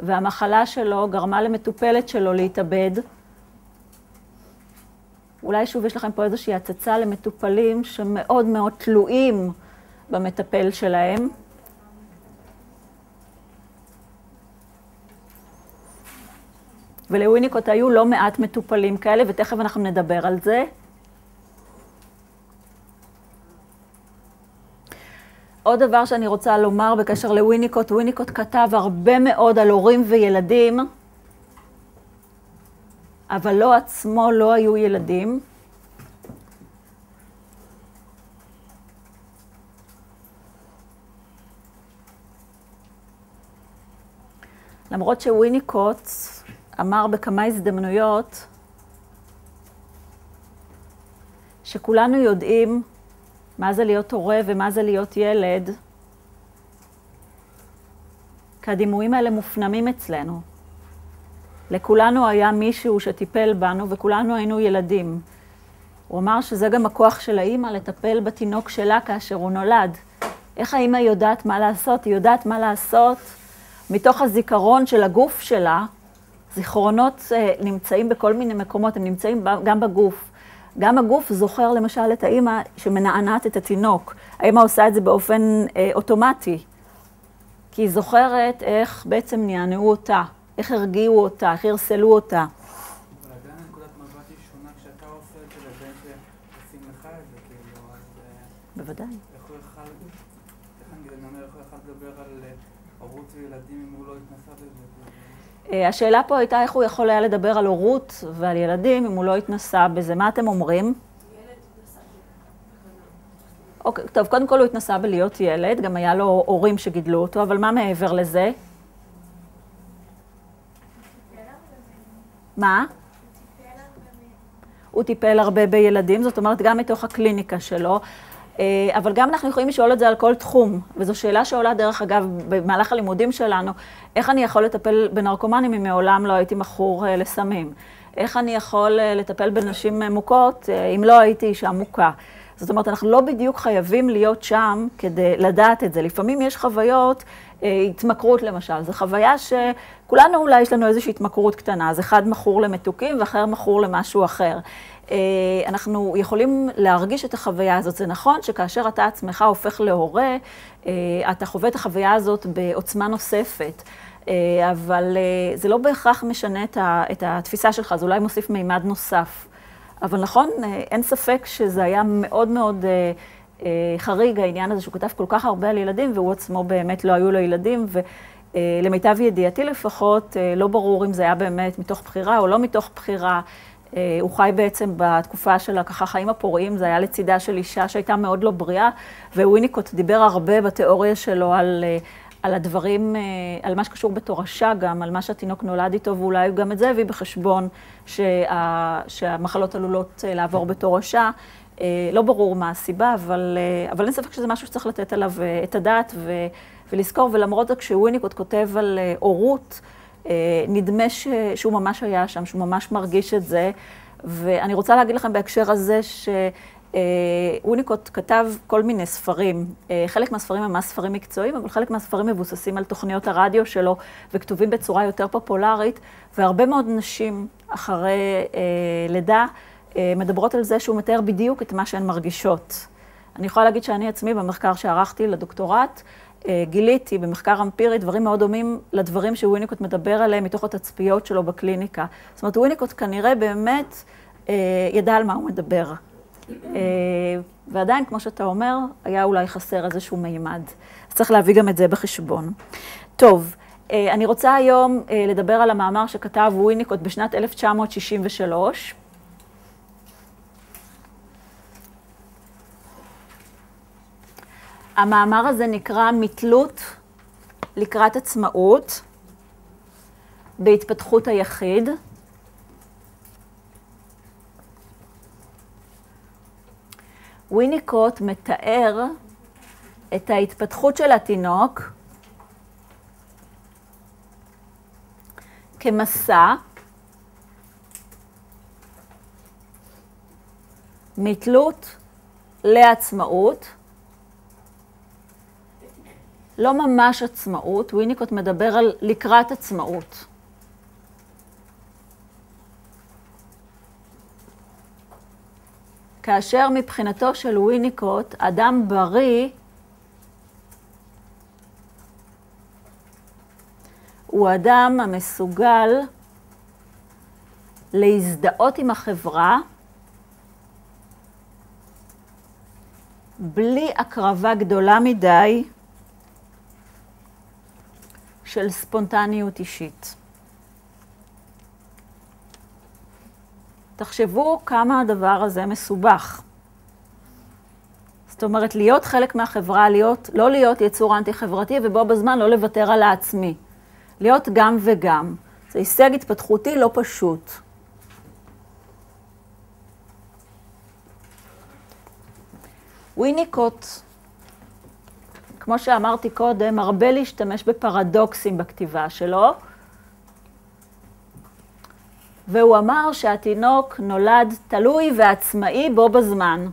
והמחלה שלו גרמה למטופלת שלו להתאבד. אולי שוב יש לכם פה איזושהי הצצה למטופלים שמאוד מאוד תלויים במטפל שלהם. ולוויניקוט היו לא מעט מטופלים כאלה, ותכף אנחנו נדבר על זה. עוד דבר שאני רוצה לומר בקשר לוויניקוט, וויניקוט כתב הרבה מאוד על הורים וילדים, אבל לו לא עצמו לא היו ילדים. למרות שוויניקוט אמר בכמה הזדמנויות שכולנו יודעים מה זה להיות הורה ומה זה להיות ילד, כי הדימויים האלה מופנמים אצלנו. לכולנו היה מישהו שטיפל בנו וכולנו היינו ילדים. הוא אמר שזה גם הכוח של האימא לטפל בתינוק שלה כאשר הוא נולד. איך האימא יודעת מה לעשות? היא יודעת מה לעשות מתוך הזיכרון של הגוף שלה. זיכרונות אה, נמצאים בכל מיני מקומות, הם נמצאים גם בגוף. גם הגוף זוכר למשל את האימא שמנענעת את התינוק. האימא עושה את זה באופן אה, אוטומטי, כי היא זוכרת איך בעצם נענעו אותה, איך הרגיעו אותה, איך הרסלו אותה. כאילו, אז... בוודאי. איך הוא יכל, איך אני אגיד, איך הוא יכל לדבר על ילדים אם הוא לא התנסה בזה? אה, השאלה פה הייתה איך הוא יכול היה לדבר על הורות ועל ילדים אם הוא לא התנסה בזה. מה אתם אומרים? אוקיי, טוב, קודם כל הוא התנסה בלהיות ילד, גם היה לו הורים שגידלו אותו, אבל מה מעבר לזה? מה? הוא טיפל הרבה בילדים, זאת אומרת, גם מתוך הקליניקה שלו. אה, אבל גם אנחנו יכולים לשאול את זה על כל תחום, וזו שאלה שעולה, דרך אגב, במהלך הלימודים שלנו, איך אני יכול לטפל בנרקומנים אם מעולם לא הייתי מכור אה, לסמים? איך אני יכול אה, לטפל בנשים מוכות אם לא הייתי אישה מוכה? זאת אומרת, אנחנו לא בדיוק חייבים להיות שם כדי לדעת את זה. לפעמים יש חוויות, התמכרות למשל, זו חוויה שכולנו אולי יש לנו איזושהי התמכרות קטנה, אז אחד מכור למתוקים ואחר מכור למשהו אחר. אה, אנחנו יכולים להרגיש את החוויה הזאת. זה נכון שכאשר אתה עצמך הופך להורה, אה, אתה חווה את החוויה הזאת בעוצמה נוספת. אה, אבל זה לא בהכרח משנה את התפיסה שלך, זה אולי מוסיף מימד נוסף. אבל נכון, אין ספק שזה היה מאוד מאוד חריג, העניין הזה שהוא כתב כל כך הרבה על ילדים, והוא עצמו באמת לא היו לו ילדים, ולמיטב ידיעתי לפחות, לא ברור אם זה היה באמת מתוך בחירה או לא מתוך בחירה. אה, הוא חי בעצם בתקופה של ככה חיים הפוריים, זה היה לצידה של אישה שהייתה מאוד לא בריאה, וויניקוט דיבר הרבה בתיאוריה שלו על, אה, על הדברים, אה, על מה שקשור בתורשה גם, על מה שהתינוק נולד איתו, ואולי גם את זה הביא בחשבון שה, שהמחלות עלולות לעבור בתורשה. לא ברור מה הסיבה, אבל, אבל אין ספק שזה משהו שצריך לתת עליו את הדעת ו, ולזכור, ולמרות זאת כשוויניקוט כותב על הורות, אה, נדמה ש, שהוא ממש היה שם, שהוא ממש מרגיש את זה. ואני רוצה להגיד לכם בהקשר הזה שאוניקוט כתב כל מיני ספרים. אה, חלק מהספרים הם ספרים מקצועיים, אבל חלק מהספרים מבוססים על תוכניות הרדיו שלו וכתובים בצורה יותר פופולרית, והרבה מאוד נשים אחרי אה, לידה מדברות על זה שהוא מתאר בדיוק את מה שהן מרגישות. אני יכולה להגיד שאני עצמי, במחקר שערכתי לדוקטורט, אה, גיליתי במחקר אמפירי דברים מאוד דומים לדברים שוויניקוט מדבר עליהם מתוך התצפיות שלו בקליניקה. זאת אומרת, וויניקוט כנראה באמת אה, ידע על מה הוא מדבר. אה, ועדיין, כמו שאתה אומר, היה אולי חסר איזשהו מימד. אז צריך להביא גם את זה בחשבון. טוב, אני רוצה היום לדבר על המאמר שכתב וויניקוט בשנת 1963. המאמר הזה נקרא מתלות לקראת עצמאות בהתפתחות היחיד. וויניקוט מתאר את ההתפתחות של התינוק כמסע מתלות לעצמאות לא ממש עצמאות, וויניקוט מדבר על לקראת עצמאות. כאשר מבחינתו של וויניקוט, אדם בריא הוא אדם המסוגל להזדהות עם החברה בלי הקרבה גדולה מדי של ספונטניות אישית. תחשבו כמה הדבר הזה מסובך. זאת אומרת, להיות חלק מהחברה, להיות, לא להיות יצור אנטי-חברתי ובו בזמן לא לוותר על העצמי. להיות גם וגם. זה הישג התפתחותי לא פשוט. וויניקוט כמו שאמרתי קודם, הרבה להשתמש בפרדוקסים בכתיבה שלו. והוא אמר שהתינוק נולד תלוי ועצמאי בו בזמן.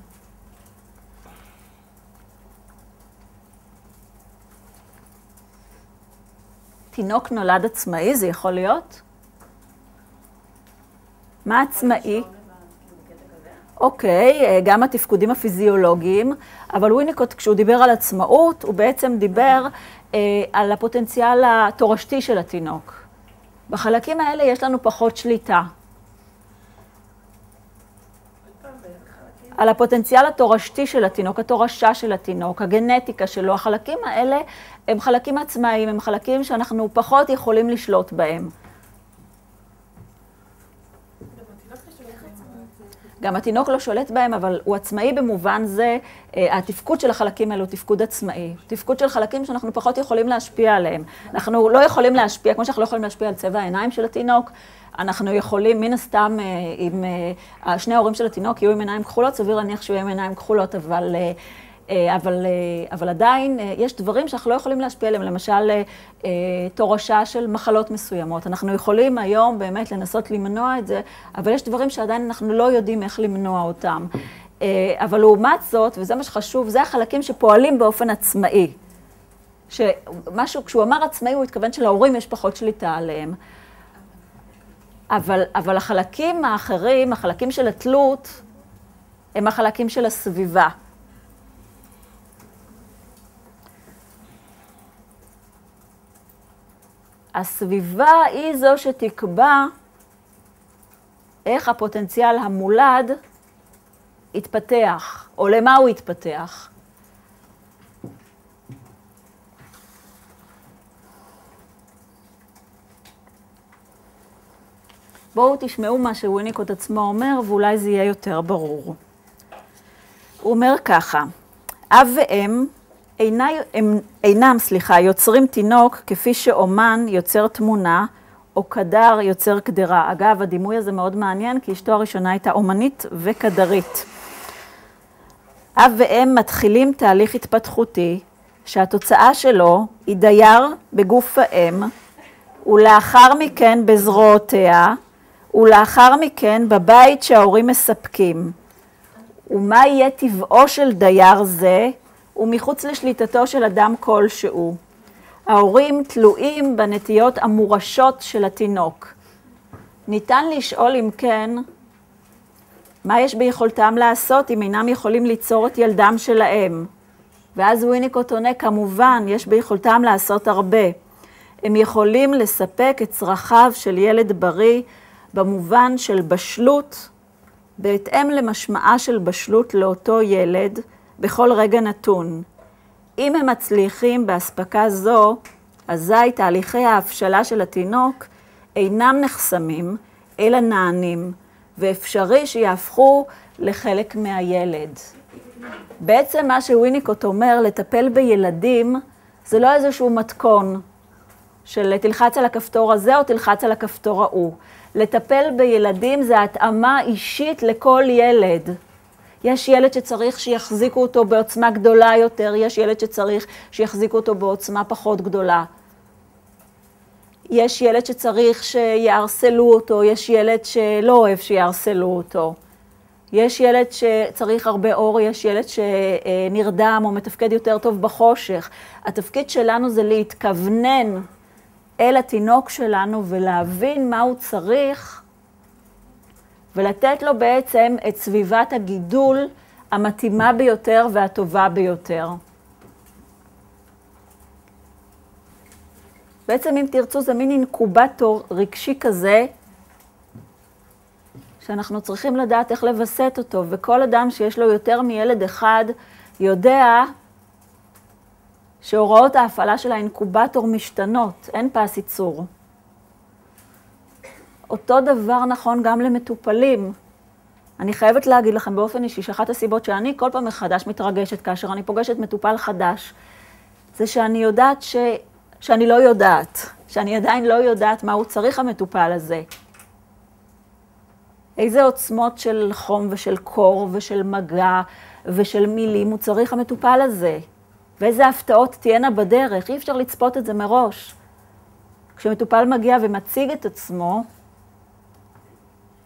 תינוק נולד עצמאי, זה יכול להיות? מה עצמאי? אוקיי, אה, גם התפקודים הפיזיולוגיים, אבל וויניקוט, כשהוא דיבר על עצמאות, הוא בעצם דיבר אה, על הפוטנציאל התורשתי של התינוק. בחלקים האלה יש לנו פחות שליטה. על הפוטנציאל התורשתי של התינוק, התורשה של התינוק, הגנטיקה שלו. החלקים האלה הם חלקים עצמאיים, הם חלקים שאנחנו פחות יכולים לשלוט בהם. גם התינוק לא שולט בהם, אבל הוא עצמאי במובן זה, אה, התפקוד של החלקים האלו הוא תפקוד עצמאי. תפקוד של חלקים שאנחנו פחות יכולים להשפיע עליהם. אנחנו לא יכולים להשפיע, כמו שאנחנו לא יכולים להשפיע על צבע העיניים של התינוק, אנחנו יכולים, מן הסתם, אה, אם אה, שני ההורים של התינוק יהיו עם עיניים כחולות, סביר להניח שהוא יהיה עם עיניים כחולות, אבל... אה, אבל, אבל עדיין יש דברים שאנחנו לא יכולים להשפיע עליהם, למשל תורשה של מחלות מסוימות. אנחנו יכולים היום באמת לנסות למנוע את זה, אבל יש דברים שעדיין אנחנו לא יודעים איך למנוע אותם. אבל לעומת זאת, וזה מה שחשוב, זה החלקים שפועלים באופן עצמאי. שמשהו, כשהוא אמר עצמאי, הוא התכוון שלהורים יש פחות שליטה עליהם. אבל, אבל החלקים האחרים, החלקים של התלות, הם החלקים של הסביבה. הסביבה היא זו שתקבע איך הפוטנציאל המולד יתפתח, או למה הוא יתפתח. בואו תשמעו מה שוויניקוט עצמו אומר, ואולי זה יהיה יותר ברור. הוא אומר ככה, אב ואם אינה, הם, אינם, סליחה, יוצרים תינוק כפי שאומן יוצר תמונה, או קדר יוצר קדרה. אגב, הדימוי הזה מאוד מעניין, כי אשתו הראשונה הייתה אומנית וקדרית. אב ואם מתחילים תהליך התפתחותי, שהתוצאה שלו היא דייר בגוף האם, ולאחר מכן בזרועותיה, ולאחר מכן בבית שההורים מספקים. ומה יהיה טבעו של דייר זה, ומחוץ לשליטתו של אדם כלשהו. ההורים תלויים בנטיות המורשות של התינוק. ניתן לשאול אם כן, מה יש ביכולתם לעשות אם אינם יכולים ליצור את ילדם שלהם? ואז וויניקוט עונה, כמובן, יש ביכולתם לעשות הרבה. הם יכולים לספק את צרכיו של ילד בריא במובן של בשלות, בהתאם למשמעה של בשלות לאותו ילד בכל רגע נתון. אם הם מצליחים באספקה זו, אזי תהליכי ההבשלה של התינוק אינם נחסמים, אלא נענים, ואפשרי שיהפכו לחלק מהילד. בעצם מה שוויניקוט אומר, לטפל בילדים, זה לא איזשהו מתכון של תלחץ על הכפתור הזה או תלחץ על הכפתור ההוא. לטפל בילדים זה התאמה אישית לכל ילד. יש ילד שצריך שיחזיקו אותו בעוצמה גדולה יותר, יש ילד שצריך שיחזיקו אותו בעוצמה פחות גדולה. יש ילד שצריך שיערסלו אותו, יש ילד שלא אוהב שיערסלו אותו. יש ילד שצריך הרבה אור, יש ילד שנרדם או מתפקד יותר טוב בחושך. התפקיד שלנו זה להתכוונן אל התינוק שלנו ולהבין מה הוא צריך ולתת לו בעצם את סביבת הגידול המתאימה ביותר והטובה ביותר. בעצם אם תרצו זה מין אינקובטור רגשי כזה, שאנחנו צריכים לדעת איך לווסת אותו, וכל אדם שיש לו יותר מילד אחד יודע שהוראות ההפעלה של האינקובטור משתנות, אין פס ייצור. אותו דבר נכון גם למטופלים. אני חייבת להגיד לכם באופן אישי שאחת הסיבות שאני כל פעם מחדש מתרגשת כאשר אני פוגשת מטופל חדש, זה שאני יודעת ש... שאני לא יודעת, שאני עדיין לא יודעת מה הוא צריך המטופל הזה. איזה עוצמות של חום ושל קור ושל מגע ושל מילים הוא צריך המטופל הזה. ואיזה הפתעות תהיינה בדרך, אי אפשר לצפות את זה מראש. כשמטופל מגיע ומציג את עצמו,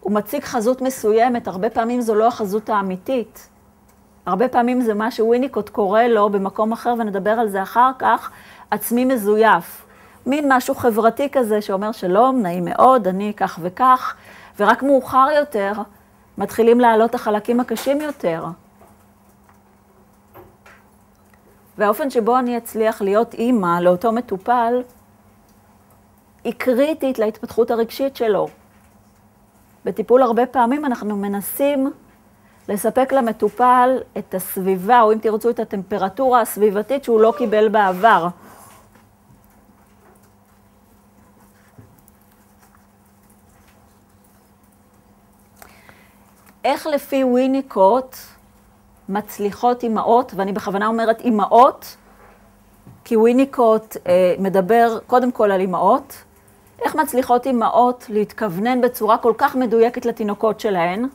הוא מציג חזות מסוימת, הרבה פעמים זו לא החזות האמיתית. הרבה פעמים זה מה שוויניקוט קורא לו במקום אחר, ונדבר על זה אחר כך, עצמי מזויף. מין משהו חברתי כזה שאומר שלום, נעים מאוד, אני כך וכך, ורק מאוחר יותר מתחילים לעלות החלקים הקשים יותר. והאופן שבו אני אצליח להיות אימא לאותו מטופל, היא קריטית להתפתחות הרגשית שלו. בטיפול הרבה פעמים אנחנו מנסים לספק למטופל את הסביבה, או אם תרצו את הטמפרטורה הסביבתית שהוא לא קיבל בעבר. איך לפי ויניקוט מצליחות אימהות, ואני בכוונה אומרת אימהות, כי ויניקוט אה, מדבר קודם כל על אימהות, איך מצליחות אימהות להתכוונן בצורה כל כך מדויקת לתינוקות שלהן?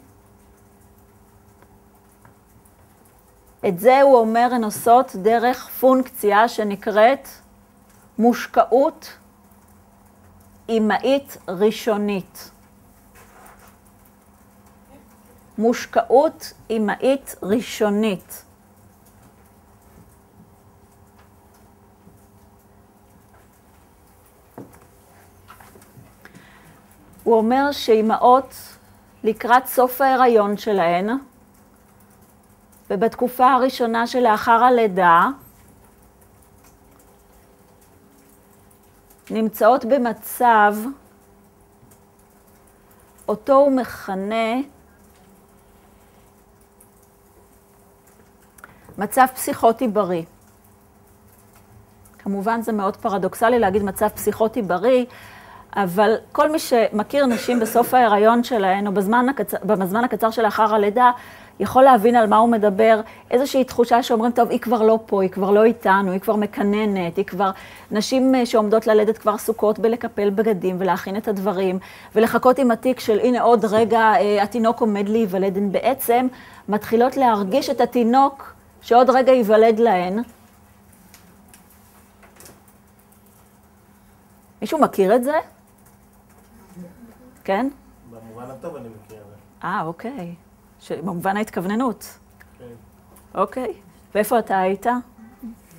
את זה הוא אומר הן עושות דרך פונקציה שנקראת מושקעות אימהית ראשונית. מושקעות אימהית ראשונית. הוא אומר שאימהות לקראת סוף ההיריון שלהן, ובתקופה הראשונה שלאחר הלידה, נמצאות במצב, אותו הוא מכנה מצב פסיכוטי בריא. כמובן זה מאוד פרדוקסלי להגיד מצב פסיכוטי בריא, אבל כל מי שמכיר נשים בסוף ההיריון שלהן, או בזמן הקצר, בזמן הקצר שלאחר הלידה, יכול להבין על מה הוא מדבר, איזושהי תחושה שאומרים, טוב, היא כבר לא פה, היא כבר לא איתנו, היא כבר מקננת, היא כבר... נשים אה, שעומדות ללדת כבר עסוקות בלקפל בגדים ולהכין את הדברים, ולחכות עם התיק של הנה עוד רגע אה, התינוק עומד להיוולד, הן בעצם מתחילות להרגיש את התינוק שעוד רגע ייוולד להן. מישהו מכיר את זה? כן? במובן הטוב אני מכיר את זה. אה, אוקיי. במובן ההתכווננות. כן. אוקיי. ואיפה אתה היית?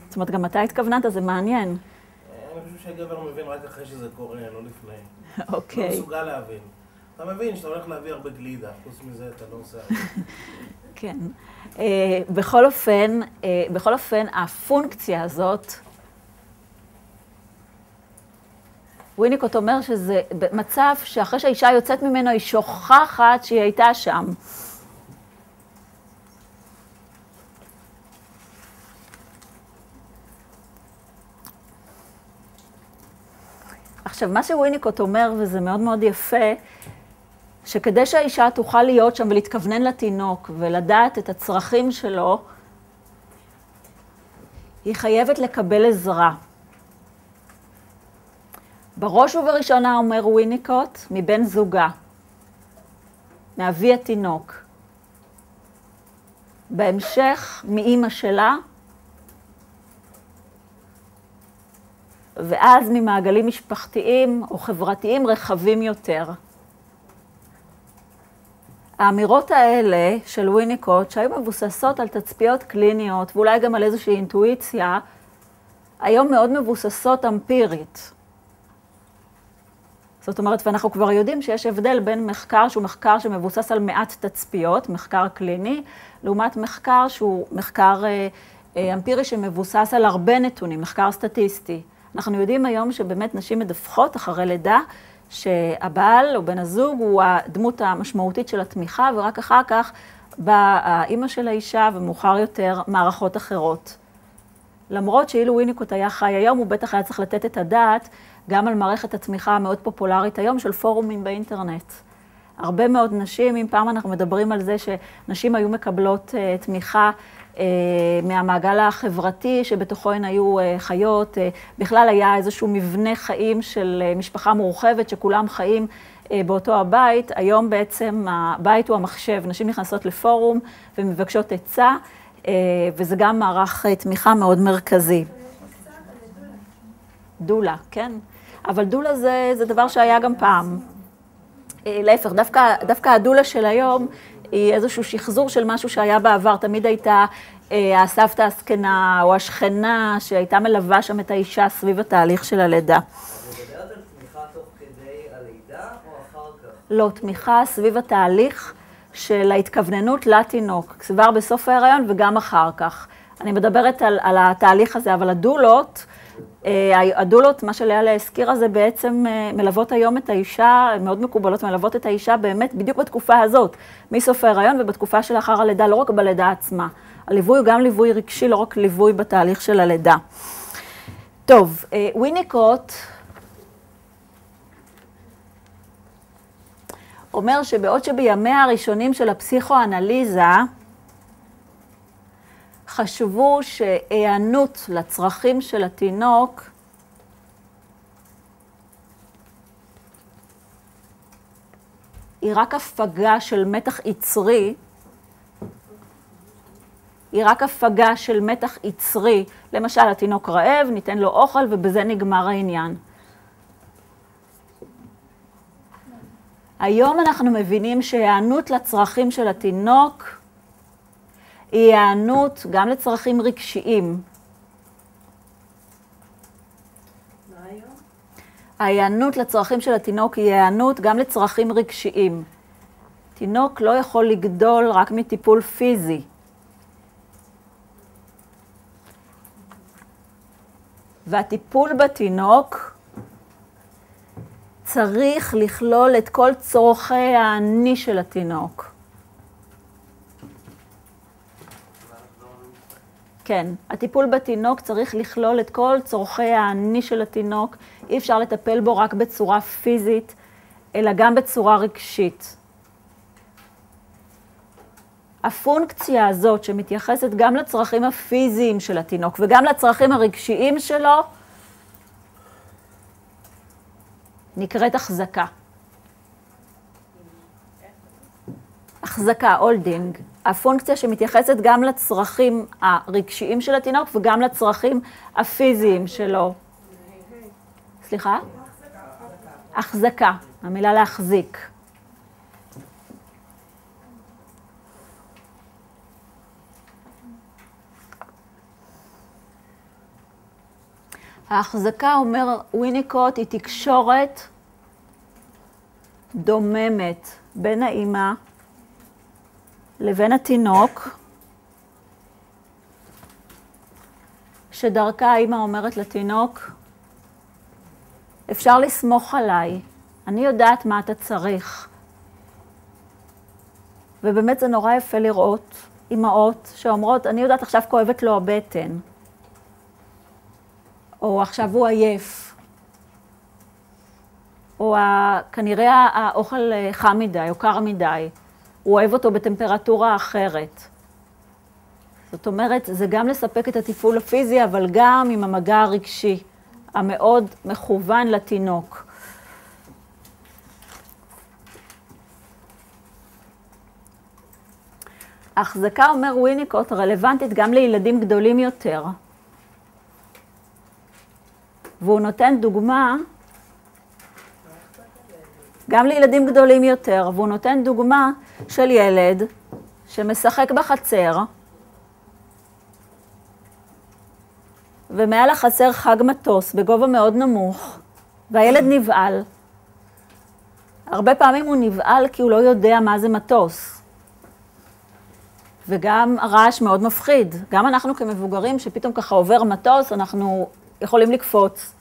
זאת אומרת, גם אתה התכווננת, זה מעניין. אני חושב שהגבר מבין רק אחרי שזה קורה, לא לפני. לא אוקיי. מסוגל להבין. אתה מבין שאתה הולך להביא הרבה גלידה, חוץ מזה אתה לא עושה... כן. אה, בכל אופן, אה, בכל אופן, הפונקציה הזאת, וויניקוט אומר שזה מצב שאחרי שהאישה יוצאת ממנו, היא שוכחת שהיא הייתה שם. עכשיו, מה שוויניקוט אומר, וזה מאוד מאוד יפה, שכדי שהאישה תוכל להיות שם ולהתכוונן לתינוק ולדעת את הצרכים שלו, היא חייבת לקבל עזרה. בראש ובראשונה אומר וויניקוט, מבן זוגה, מאבי התינוק. בהמשך, מאימא שלה, ואז ממעגלים משפחתיים או חברתיים רחבים יותר. האמירות האלה של וויניקוט, שהיו מבוססות על תצפיות קליניות ואולי גם על איזושהי אינטואיציה, היום מאוד מבוססות אמפירית. זאת אומרת, ואנחנו כבר יודעים שיש הבדל בין מחקר שהוא מחקר שמבוסס על מעט תצפיות, מחקר קליני, לעומת מחקר שהוא מחקר אה, אה, אמפירי שמבוסס על הרבה נתונים, מחקר סטטיסטי. אנחנו יודעים היום שבאמת נשים מדווחות אחרי לידה, שהבעל או בן הזוג הוא הדמות המשמעותית של התמיכה, ורק אחר כך באה האימא של האישה, ומאוחר יותר מערכות אחרות. למרות שאילו וויניקוט היה חי היום, הוא בטח היה צריך לתת את הדעת גם על מערכת התמיכה המאוד פופולרית היום של פורומים באינטרנט. הרבה מאוד נשים, אם פעם אנחנו מדברים על זה שנשים היו מקבלות uh, תמיכה uh, מהמעגל החברתי שבתוכו הן היו uh, חיות, uh, בכלל היה איזשהו מבנה חיים של uh, משפחה מורחבת שכולם חיים uh, באותו הבית, היום בעצם הבית הוא המחשב, נשים נכנסות לפורום ומבקשות עצה, uh, וזה גם מערך uh, תמיכה מאוד מרכזי. דולה, כן. אבל דולה זה, זה דבר שהיה גם פעם. אה, להפך, דווקא, דווקא הדולה של היום היא איזשהו שחזור של משהו שהיה בעבר. תמיד הייתה אה, הסבתא הזקנה או השכנה שהייתה מלווה שם את האישה סביב התהליך של הלידה. לא, תמיכה סביב התהליך של ההתכווננות לתינוק, כבר בסוף ההיריון וגם אחר כך. אני מדברת על, על התהליך הזה, אבל הדולות הדולות, מה שלאה הזכירה, זה בעצם אה, מלוות היום את האישה, מאוד מקובלות, מלוות את האישה באמת בדיוק בתקופה הזאת, מסוף ההיריון ובתקופה שלאחר הלידה, לא רק בלידה עצמה. הליווי הוא גם ליווי רגשי, לא רק ליווי בתהליך של הלידה. טוב, אה, ויניקוט אומר שבעוד שבימיה הראשונים של הפסיכואנליזה, חשבו שהיענות לצרכים של התינוק היא רק הפגה של מתח יצרי, היא רק הפגה של מתח יצרי. למשל, התינוק רעב, ניתן לו אוכל ובזה נגמר העניין. היום אנחנו מבינים שהיענות לצרכים של התינוק היא היענות גם לצרכים רגשיים. ההיענות לצרכים של התינוק היא היענות גם לצרכים רגשיים. תינוק לא יכול לגדול רק מטיפול פיזי. והטיפול בתינוק צריך לכלול את כל צורכי האני של התינוק. כן, הטיפול בתינוק צריך לכלול את כל צורכי האני של התינוק. אי אפשר לטפל בו רק בצורה פיזית, אלא גם בצורה רגשית. הפונקציה הזאת שמתייחסת גם לצרכים הפיזיים של התינוק וגם לצרכים הרגשיים שלו, נקראת החזקה. החזקה, holding. הפונקציה שמתייחסת גם לצרכים הרגשיים של התינוק וגם לצרכים הפיזיים שלו. סליחה? החזקה, המילה להחזיק. ההחזקה, אומר ויניקוט, היא תקשורת דוממת בין האימא לבין התינוק, שדרכה האימא אומרת לתינוק, אפשר לסמוך עליי, אני יודעת מה אתה צריך. ובאמת זה נורא יפה לראות אימהות שאומרות, אני יודעת עכשיו כואבת לו הבטן, או עכשיו הוא עייף, או כנראה האוכל חם מדי או קר מדי. הוא אוהב אותו בטמפרטורה אחרת. זאת אומרת, זה גם לספק את הטיפול הפיזי, אבל גם עם המגע הרגשי, המאוד מכוון לתינוק. ההחזקה, אומר ויניקוט, רלוונטית גם לילדים גדולים יותר. והוא נותן דוגמה גם לילדים גדולים יותר, והוא נותן דוגמה של ילד שמשחק בחצר, ומעל החצר חג מטוס בגובה מאוד נמוך, והילד נבהל. הרבה פעמים הוא נבהל כי הוא לא יודע מה זה מטוס. וגם הרעש מאוד מפחיד. גם אנחנו כמבוגרים, שפתאום ככה עובר מטוס, אנחנו יכולים לקפוץ.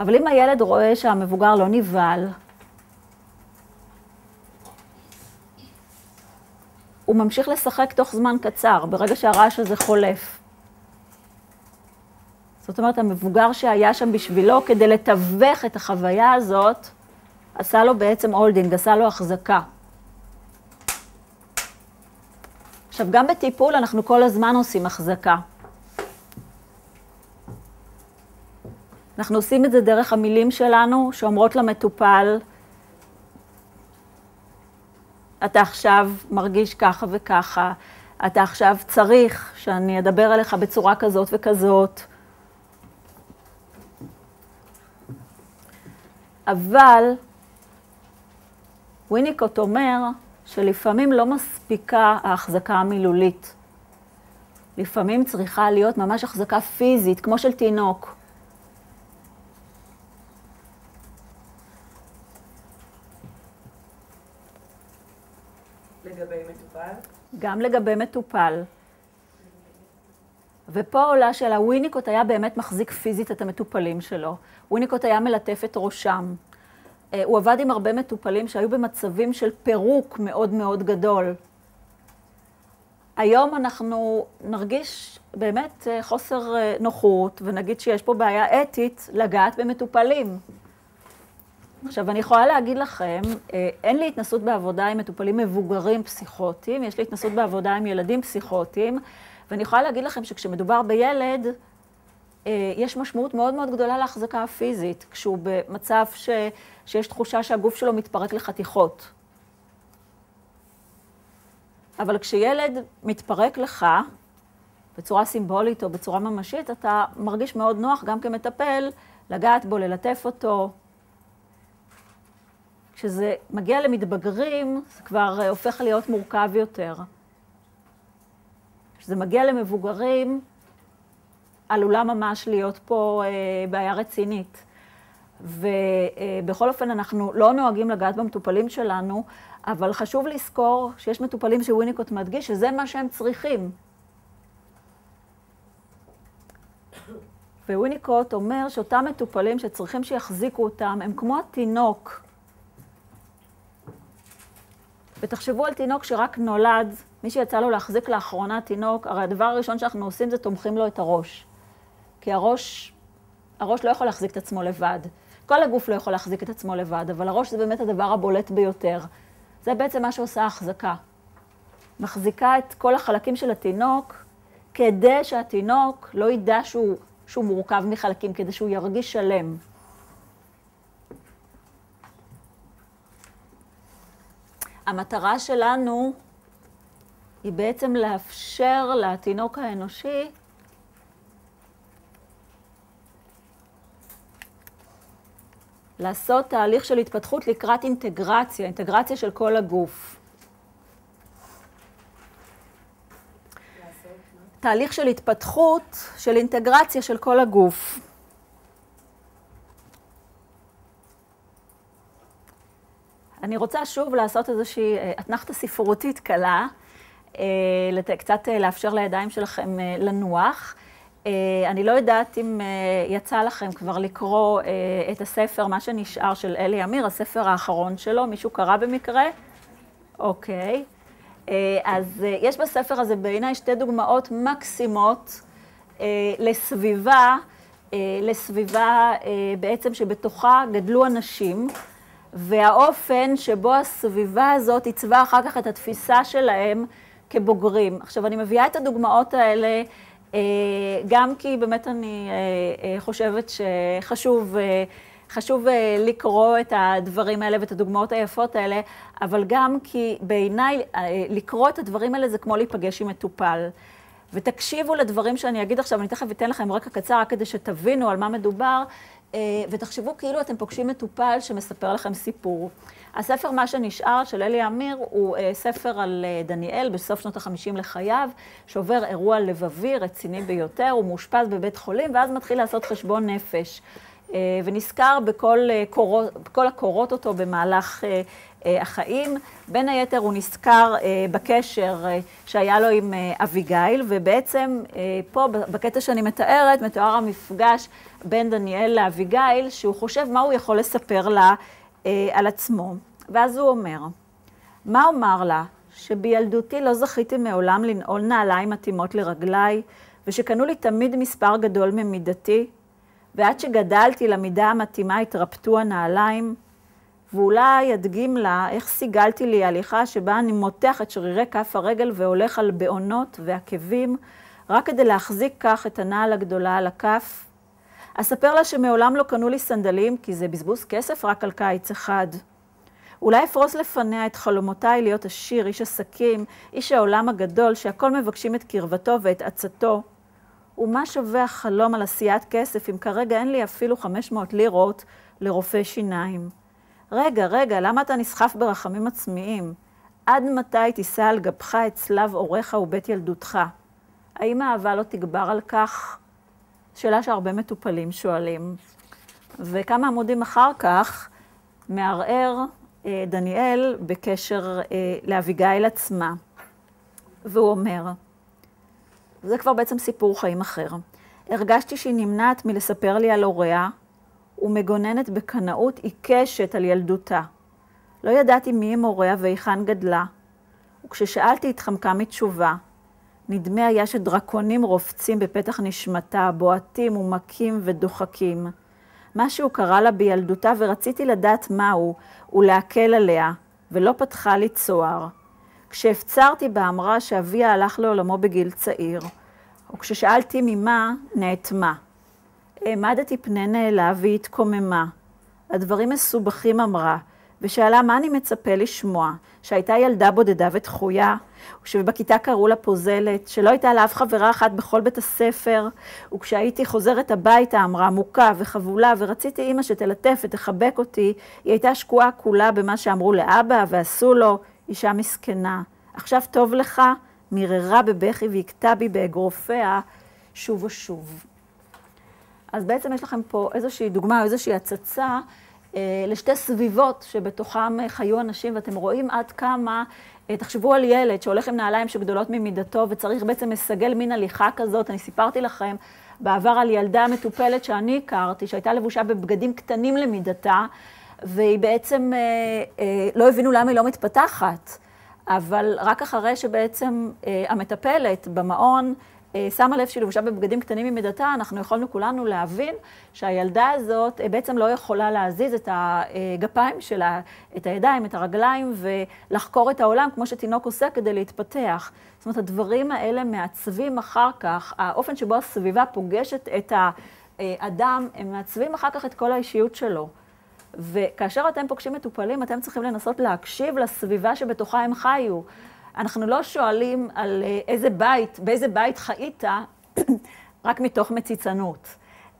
אבל אם הילד רואה שהמבוגר לא נבהל, הוא ממשיך לשחק תוך זמן קצר, ברגע שהרעש הזה חולף. זאת אומרת, המבוגר שהיה שם בשבילו כדי לתווך את החוויה הזאת, עשה לו בעצם הולדינג, עשה לו החזקה. עכשיו, גם בטיפול אנחנו כל הזמן עושים החזקה. אנחנו עושים את זה דרך המילים שלנו, שאומרות למטופל, אתה עכשיו מרגיש ככה וככה, אתה עכשיו צריך שאני אדבר אליך בצורה כזאת וכזאת. אבל וויניקוט אומר שלפעמים לא מספיקה ההחזקה המילולית. לפעמים צריכה להיות ממש החזקה פיזית, כמו של תינוק. לגבי מטופל? גם לגבי מטופל. ופה עולה שאלה, וויניקוט היה באמת מחזיק פיזית את המטופלים שלו. וויניקוט היה מלטף את ראשם. אה, הוא עבד עם הרבה מטופלים שהיו במצבים של פירוק מאוד מאוד גדול. היום אנחנו נרגיש באמת אה, חוסר אה, נוחות ונגיד שיש פה בעיה אתית לגעת במטופלים. עכשיו, אני יכולה להגיד לכם, אין לי התנסות בעבודה עם מטופלים מבוגרים פסיכוטיים, יש לי התנסות בעבודה עם ילדים פסיכוטיים, ואני יכולה להגיד לכם שכשמדובר בילד, יש משמעות מאוד מאוד גדולה להחזקה הפיזית, כשהוא במצב ש... שיש תחושה שהגוף שלו מתפרק לחתיכות. אבל כשילד מתפרק לך, בצורה סימבולית או בצורה ממשית, אתה מרגיש מאוד נוח גם כמטפל לגעת בו, ללטף אותו. כשזה מגיע למתבגרים, זה כבר הופך להיות מורכב יותר. כשזה מגיע למבוגרים, עלולה ממש להיות פה אה, בעיה רצינית. ובכל אופן, אנחנו לא נוהגים לגעת במטופלים שלנו, אבל חשוב לזכור שיש מטופלים שוויניקוט מדגיש שזה מה שהם צריכים. וויניקוט אומר שאותם מטופלים שצריכים שיחזיקו אותם, הם כמו התינוק. ותחשבו על תינוק שרק נולד, מי שיצא לו להחזיק לאחרונה תינוק, הרי הדבר הראשון שאנחנו עושים זה תומכים לו את הראש. כי הראש, הראש לא יכול להחזיק את עצמו לבד. כל הגוף לא יכול להחזיק את עצמו לבד, אבל הראש זה באמת הדבר הבולט ביותר. זה בעצם מה שעושה ההחזקה. מחזיקה את כל החלקים של התינוק, כדי שהתינוק לא ידע שהוא, שהוא מורכב מחלקים, כדי שהוא ירגיש שלם. המטרה שלנו היא בעצם לאפשר לתינוק האנושי לעשות תהליך של התפתחות לקראת אינטגרציה, אינטגרציה של כל הגוף. תהליך של התפתחות, של אינטגרציה של כל הגוף. אני רוצה שוב לעשות איזושהי אה, אתנחתה ספרותית קלה, אה, קצת אה, לאפשר לידיים שלכם לנוח. אני לא יודעת אם יצא לכם כבר לקרוא את הספר, מה שנשאר של אלי אמיר, הספר האחרון שלו, מישהו קרא במקרה? אוקיי. אז יש בספר הזה בעיניי שתי דוגמאות מקסימות לסביבה, לסביבה בעצם שבתוכה גדלו אנשים, והאופן שבו הסביבה הזאת עיצבה אחר כך את התפיסה שלהם כבוגרים. עכשיו, אני מביאה את הדוגמאות האלה אה, גם כי באמת אני אה, אה, חושבת שחשוב חשוב לקרוא את הדברים האלה ואת הדוגמאות היפות האלה, אבל גם כי בעיניי לקרוא את הדברים האלה זה כמו להיפגש עם מטופל. ותקשיבו לדברים שאני אגיד עכשיו, אני תכף אתן לכם רקע קצר, רק כדי שתבינו על מה מדובר, ותחשבו כאילו אתם פוגשים מטופל שמספר לכם סיפור. הספר "מה שנשאר" של אלי אמיר הוא uh, ספר על uh, דניאל בסוף שנות החמישים לחייו, שעובר אירוע לבבי רציני ביותר, הוא מאושפז בבית חולים, ואז מתחיל לעשות חשבון נפש. ונזכר בכל, קורות, בכל הקורות אותו במהלך החיים. בין היתר הוא נזכר בקשר שהיה לו עם אביגיל, ובעצם פה, בקטע שאני מתארת, מתואר המפגש בין דניאל לאביגיל, שהוא חושב מה הוא יכול לספר לה אה, על עצמו. ואז הוא אומר, מה אומר לה? שבילדותי לא זכיתי מעולם לנעול נעליים מתאימות לרגליי, ושקנו לי תמיד מספר גדול ממידתי, ועד שגדלתי למידה המתאימה התרפטו הנעליים, ואולי אדגים לה איך סיגלתי לי הליכה שבה אני מותח את שרירי כף הרגל והולך על בעונות ועקבים, רק כדי להחזיק כך את הנעל הגדולה על הכף, אספר לה שמעולם לא קנו לי סנדלים, כי זה בזבוז כסף רק על קיץ אחד. אולי אפרוס לפניה את חלומותיי להיות עשיר, איש עסקים, איש העולם הגדול, שהכל מבקשים את קרבתו ואת עצתו. ומה שווה החלום על עשיית כסף, אם כרגע אין לי אפילו 500 לירות לרופא שיניים? רגע, רגע, למה אתה נסחף ברחמים עצמיים? עד מתי תישא על גבך את צלב הוריך ובית ילדותך? האם האהבה לא תגבר על כך? שאלה שהרבה מטופלים שואלים. וכמה עמודים אחר כך מערער אה, דניאל בקשר אה, לאביגיל עצמה. והוא אומר, זה כבר בעצם סיפור חיים אחר. הרגשתי שהיא נמנעת מלספר לי על הוריה, ומגוננת בקנאות עיקשת על ילדותה. לא ידעתי מי הם הוריה והיכן גדלה, וכששאלתי התחמקה מתשובה. נדמה היה שדרקונים רובצים בפתח נשמתה, בועטים ומכים ודוחקים. משהו קרה לה בילדותה ורציתי לדעת מהו, ולהקל עליה, ולא פתחה לי צוהר. כשהפצרתי בה אמרה שאביה הלך לעולמו בגיל צעיר, וכששאלתי ממה, נאטמה. העמדתי פני נעלה והיא התקוממה. הדברים מסובכים אמרה, ושאלה מה אני מצפה לשמוע, שהייתה ילדה בודדה ודחויה, ושבכיתה קראו לה פוזלת, שלא הייתה לה אף חברה אחת בכל בית הספר, וכשהייתי חוזרת הביתה אמרה מוכה וחבולה, ורציתי אימא שתלטף ותחבק אותי, היא הייתה שקועה כולה במה שאמרו לאבא ועשו לו, אישה מסכנה. עכשיו טוב לך? מיררה בבכי והכתה בי באגרופיה שוב ושוב. אז בעצם יש לכם פה איזושהי דוגמה או איזושהי הצצה לשתי סביבות שבתוכם אה, חיו אנשים, ואתם רואים עד כמה, אה, תחשבו על ילד שהולך עם נעליים שגדולות ממידתו וצריך בעצם לסגל מין הליכה כזאת. אני סיפרתי לכם בעבר על ילדה מטופלת שאני הכרתי, שהייתה לבושה בבגדים קטנים למידתה, והיא בעצם, לא הבינו למה היא לא מתפתחת. אבל רק אחרי שבעצם המטפלת במעון אה, שמה לב שהיא לבושה בבגדים קטנים ממידתה, אנחנו יכולנו כולנו להבין שהילדה הזאת אה, בעצם לא יכולה להזיז את הגפיים שלה, את הידיים, את הרגליים, ולחקור את העולם כמו שתינוק עושה כדי להתפתח. זאת אומרת, הדברים האלה מעצבים אחר כך, האופן שבו הסביבה פוגשת את האדם, הם מעצבים אחר כך את כל האישיות שלו. וכאשר אתם פוגשים מטופלים, אתם צריכים לנסות להקשיב לסביבה שבתוכה הם חיו. אנחנו לא שואלים על אה, איזה בית, באיזה בית חיית, רק מתוך מציצנות,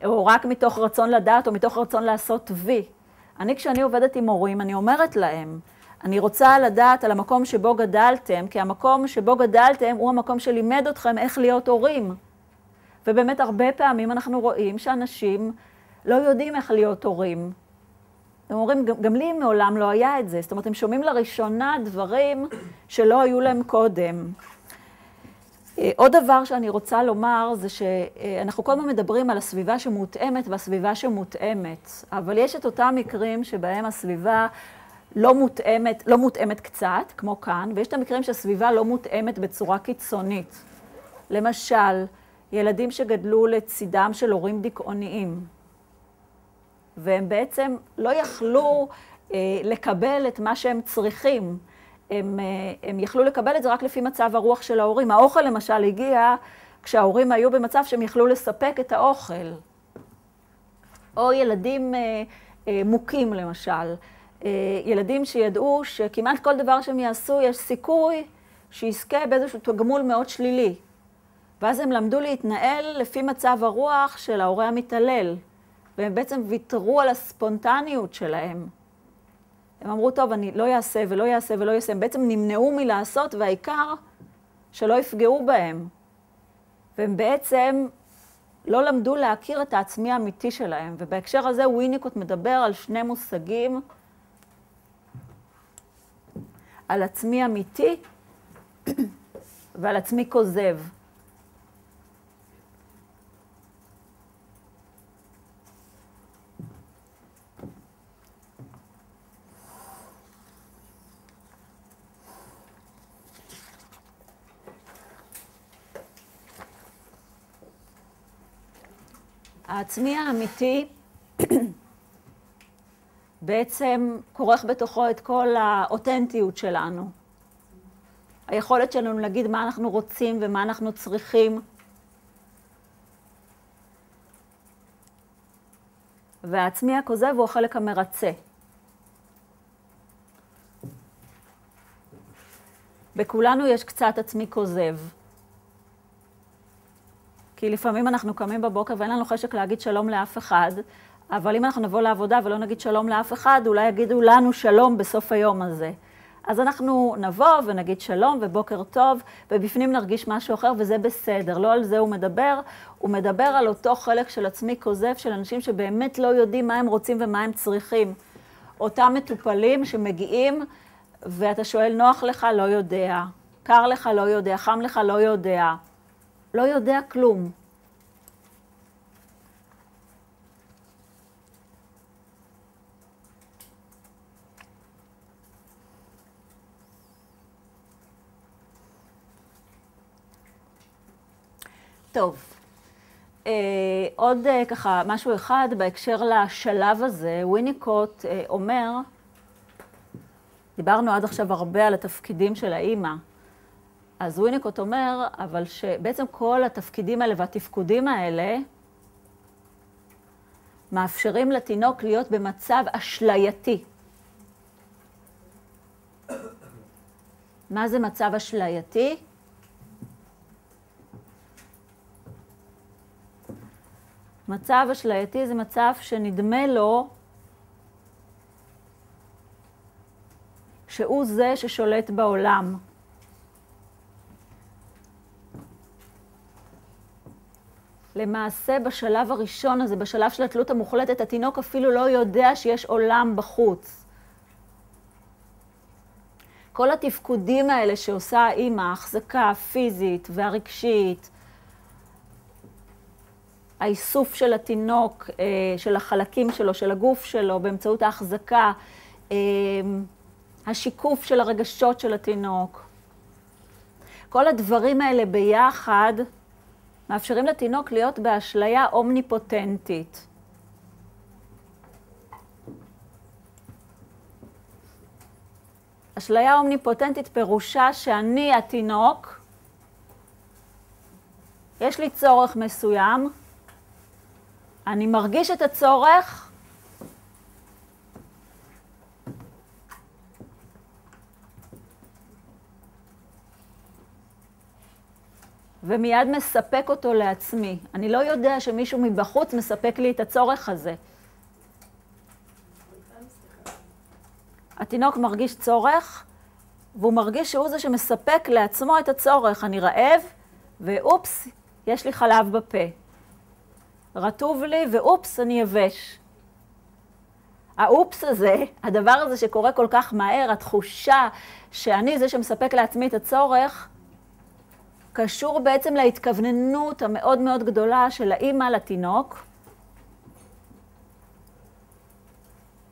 או רק מתוך רצון לדעת, או מתוך רצון לעשות וי. אני, כשאני עובדת עם הורים, אני אומרת להם, אני רוצה לדעת על המקום שבו גדלתם, כי המקום שבו גדלתם הוא המקום שלימד אתכם איך להיות הורים. ובאמת הרבה פעמים אנחנו רואים שאנשים לא יודעים איך להיות הורים. הם אומרים, גם, גם לי מעולם לא היה את זה. זאת אומרת, הם שומעים לראשונה דברים שלא היו להם קודם. אה, עוד דבר שאני רוצה לומר זה שאנחנו כל הזמן מדברים על הסביבה שמותאמת והסביבה שמותאמת, אבל יש את אותם מקרים שבהם הסביבה לא מותאמת, לא מותאמת קצת, כמו כאן, ויש את המקרים שהסביבה לא מותאמת בצורה קיצונית. למשל, ילדים שגדלו לצידם של הורים דיכאוניים. והם בעצם לא יכלו אה, לקבל את מה שהם צריכים. הם, אה, הם יכלו לקבל את זה רק לפי מצב הרוח של ההורים. האוכל למשל הגיע כשההורים היו במצב שהם יכלו לספק את האוכל. או ילדים אה, אה, מוכים למשל. אה, ילדים שידעו שכמעט כל דבר שהם יעשו, יש סיכוי שיזכה באיזשהו תגמול מאוד שלילי. ואז הם למדו להתנהל לפי מצב הרוח של ההורה המתעלל. והם בעצם ויתרו על הספונטניות שלהם. הם אמרו, טוב, אני לא אעשה ולא אעשה ולא אעשה. הם בעצם נמנעו מלעשות, והעיקר, שלא יפגעו בהם. והם בעצם לא למדו להכיר את העצמי האמיתי שלהם. ובהקשר הזה וויניקוט מדבר על שני מושגים, על עצמי אמיתי ועל עצמי כוזב. העצמי האמיתי בעצם כורך בתוכו את כל האותנטיות שלנו. היכולת שלנו להגיד מה אנחנו רוצים ומה אנחנו צריכים. והעצמי הכוזב הוא החלק המרצה. בכולנו יש קצת עצמי כוזב. כי לפעמים אנחנו קמים בבוקר ואין לנו חשק להגיד שלום לאף אחד, אבל אם אנחנו נבוא לעבודה ולא נגיד שלום לאף אחד, אולי יגידו לנו שלום בסוף היום הזה. אז אנחנו נבוא ונגיד שלום ובוקר טוב, ובפנים נרגיש משהו אחר, וזה בסדר. לא על זה הוא מדבר, הוא מדבר על אותו חלק של עצמי כוזב, של אנשים שבאמת לא יודעים מה הם רוצים ומה הם צריכים. אותם מטופלים שמגיעים, ואתה שואל, נוח לך? לא יודע. קר לך? לא יודע. חם לך? לא יודע. לא יודע כלום. טוב, אה, עוד אה, ככה משהו אחד בהקשר לשלב הזה, וויניקוט אה, אומר, דיברנו עד עכשיו הרבה על התפקידים של האימא, אז וויניקוט אומר, אבל שבעצם כל התפקידים האלה והתפקודים האלה מאפשרים לתינוק להיות במצב אשלייתי. מה זה מצב אשלייתי? מצב אשלייתי זה מצב שנדמה לו שהוא זה ששולט בעולם. למעשה בשלב הראשון הזה, בשלב של התלות המוחלטת, התינוק אפילו לא יודע שיש עולם בחוץ. כל התפקודים האלה שעושה האימא, ההחזקה הפיזית והרגשית, האיסוף של התינוק, אה, של החלקים שלו, של הגוף שלו, באמצעות ההחזקה, אה, השיקוף של הרגשות של התינוק. כל הדברים האלה ביחד מאפשרים לתינוק להיות באשליה אומניפוטנטית. אשליה אומניפוטנטית פירושה שאני התינוק, יש לי צורך מסוים, אני מרגיש את הצורך, ומיד מספק אותו לעצמי. אני לא יודע שמישהו מבחוץ מספק לי את הצורך הזה. התינוק מרגיש צורך, והוא מרגיש שהוא זה שמספק לעצמו את הצורך. אני רעב, ואופס, יש לי חלב בפה. רטוב לי, ואופס, אני יבש. האופס הזה, הדבר הזה שקורה כל כך מהר, התחושה שאני זה שמספק לעצמי את הצורך, קשור בעצם להתכווננות המאוד מאוד גדולה של האימא לתינוק.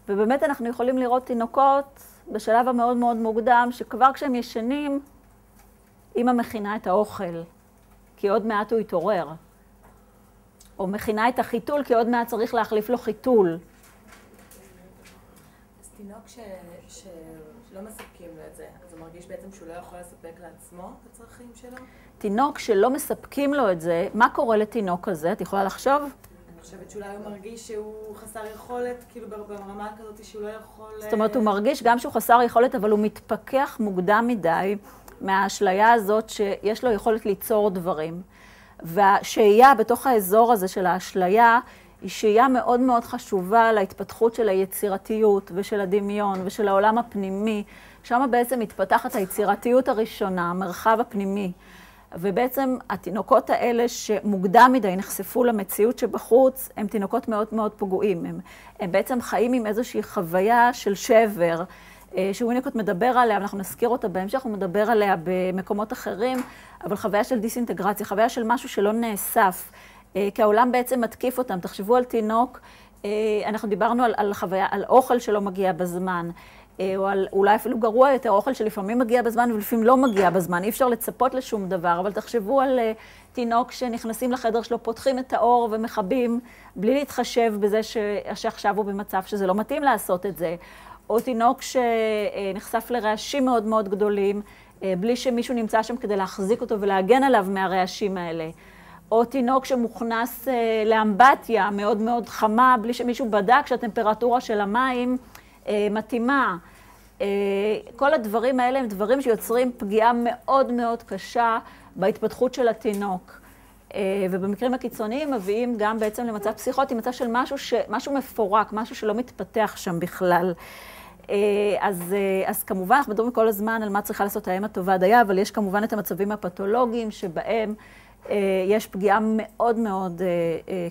ובאמת אנחנו יכולים לראות תינוקות בשלב המאוד מאוד מוקדם, שכבר כשהם ישנים, אימא מכינה את האוכל, כי עוד מעט הוא יתעורר. או מכינה את החיתול, כי עוד מעט צריך להחליף לו חיתול. אז תינוק ש... שלא מספקים לו את זה, אז הוא מרגיש בעצם שהוא לא יכול לספק לעצמו את הצרכים שלו? תינוק שלא מספקים לו את זה, מה קורה לתינוק כזה? את יכולה לחשוב? אני חושבת שאולי הוא מרגיש שהוא חסר יכולת, כאילו ברמה כזאת שהוא לא יכול... זאת אומרת, הוא מרגיש גם שהוא חסר יכולת, אבל הוא מתפכח מוקדם מדי מהאשליה הזאת שיש לו יכולת ליצור דברים. והשהייה בתוך האזור הזה של האשליה היא שהייה מאוד מאוד חשובה להתפתחות של היצירתיות ושל הדמיון ושל העולם הפנימי. שם בעצם מתפתחת היצירתיות הראשונה, המרחב הפנימי. ובעצם התינוקות האלה שמוקדם מדי נחשפו למציאות שבחוץ, הם תינוקות מאוד מאוד פגועים. הם, הם בעצם חיים עם איזושהי חוויה של שבר, אה, שוויניקוט מדבר עליה, אנחנו נזכיר אותה בהמשך, הוא מדבר עליה במקומות אחרים, אבל חוויה של דיסאינטגרציה, חוויה של משהו שלא נאסף, אה, כי העולם בעצם מתקיף אותם. תחשבו על תינוק, אה, אנחנו דיברנו על, על חוויה, על אוכל שלא מגיע בזמן. או על, אולי אפילו גרוע יותר, אוכל שלפעמים מגיע בזמן ולפעמים לא מגיע בזמן, אי אפשר לצפות לשום דבר, אבל תחשבו על uh, תינוק שנכנסים לחדר שלו, פותחים את האור ומכבים, בלי להתחשב בזה ש, שעכשיו הוא במצב שזה לא מתאים לעשות את זה. או תינוק שנחשף לרעשים מאוד מאוד גדולים, אה, בלי שמישהו נמצא שם כדי להחזיק אותו ולהגן עליו מהרעשים האלה. או תינוק שמוכנס אה, לאמבטיה מאוד מאוד חמה, בלי שמישהו בדק שהטמפרטורה של המים אה, מתאימה. כל הדברים האלה הם דברים שיוצרים פגיעה מאוד מאוד קשה בהתפתחות של התינוק. ובמקרים הקיצוניים מביאים גם בעצם למצב פסיכוטי, מצב של משהו, ש... משהו מפורק, משהו שלא מתפתח שם בכלל. אה, אז, אה, אז כמובן, אנחנו מדברים כל הזמן על מה צריכה לעשות האם הטובה דייה, אבל יש כמובן את המצבים הפתולוגיים שבהם אה, יש פגיעה מאוד מאוד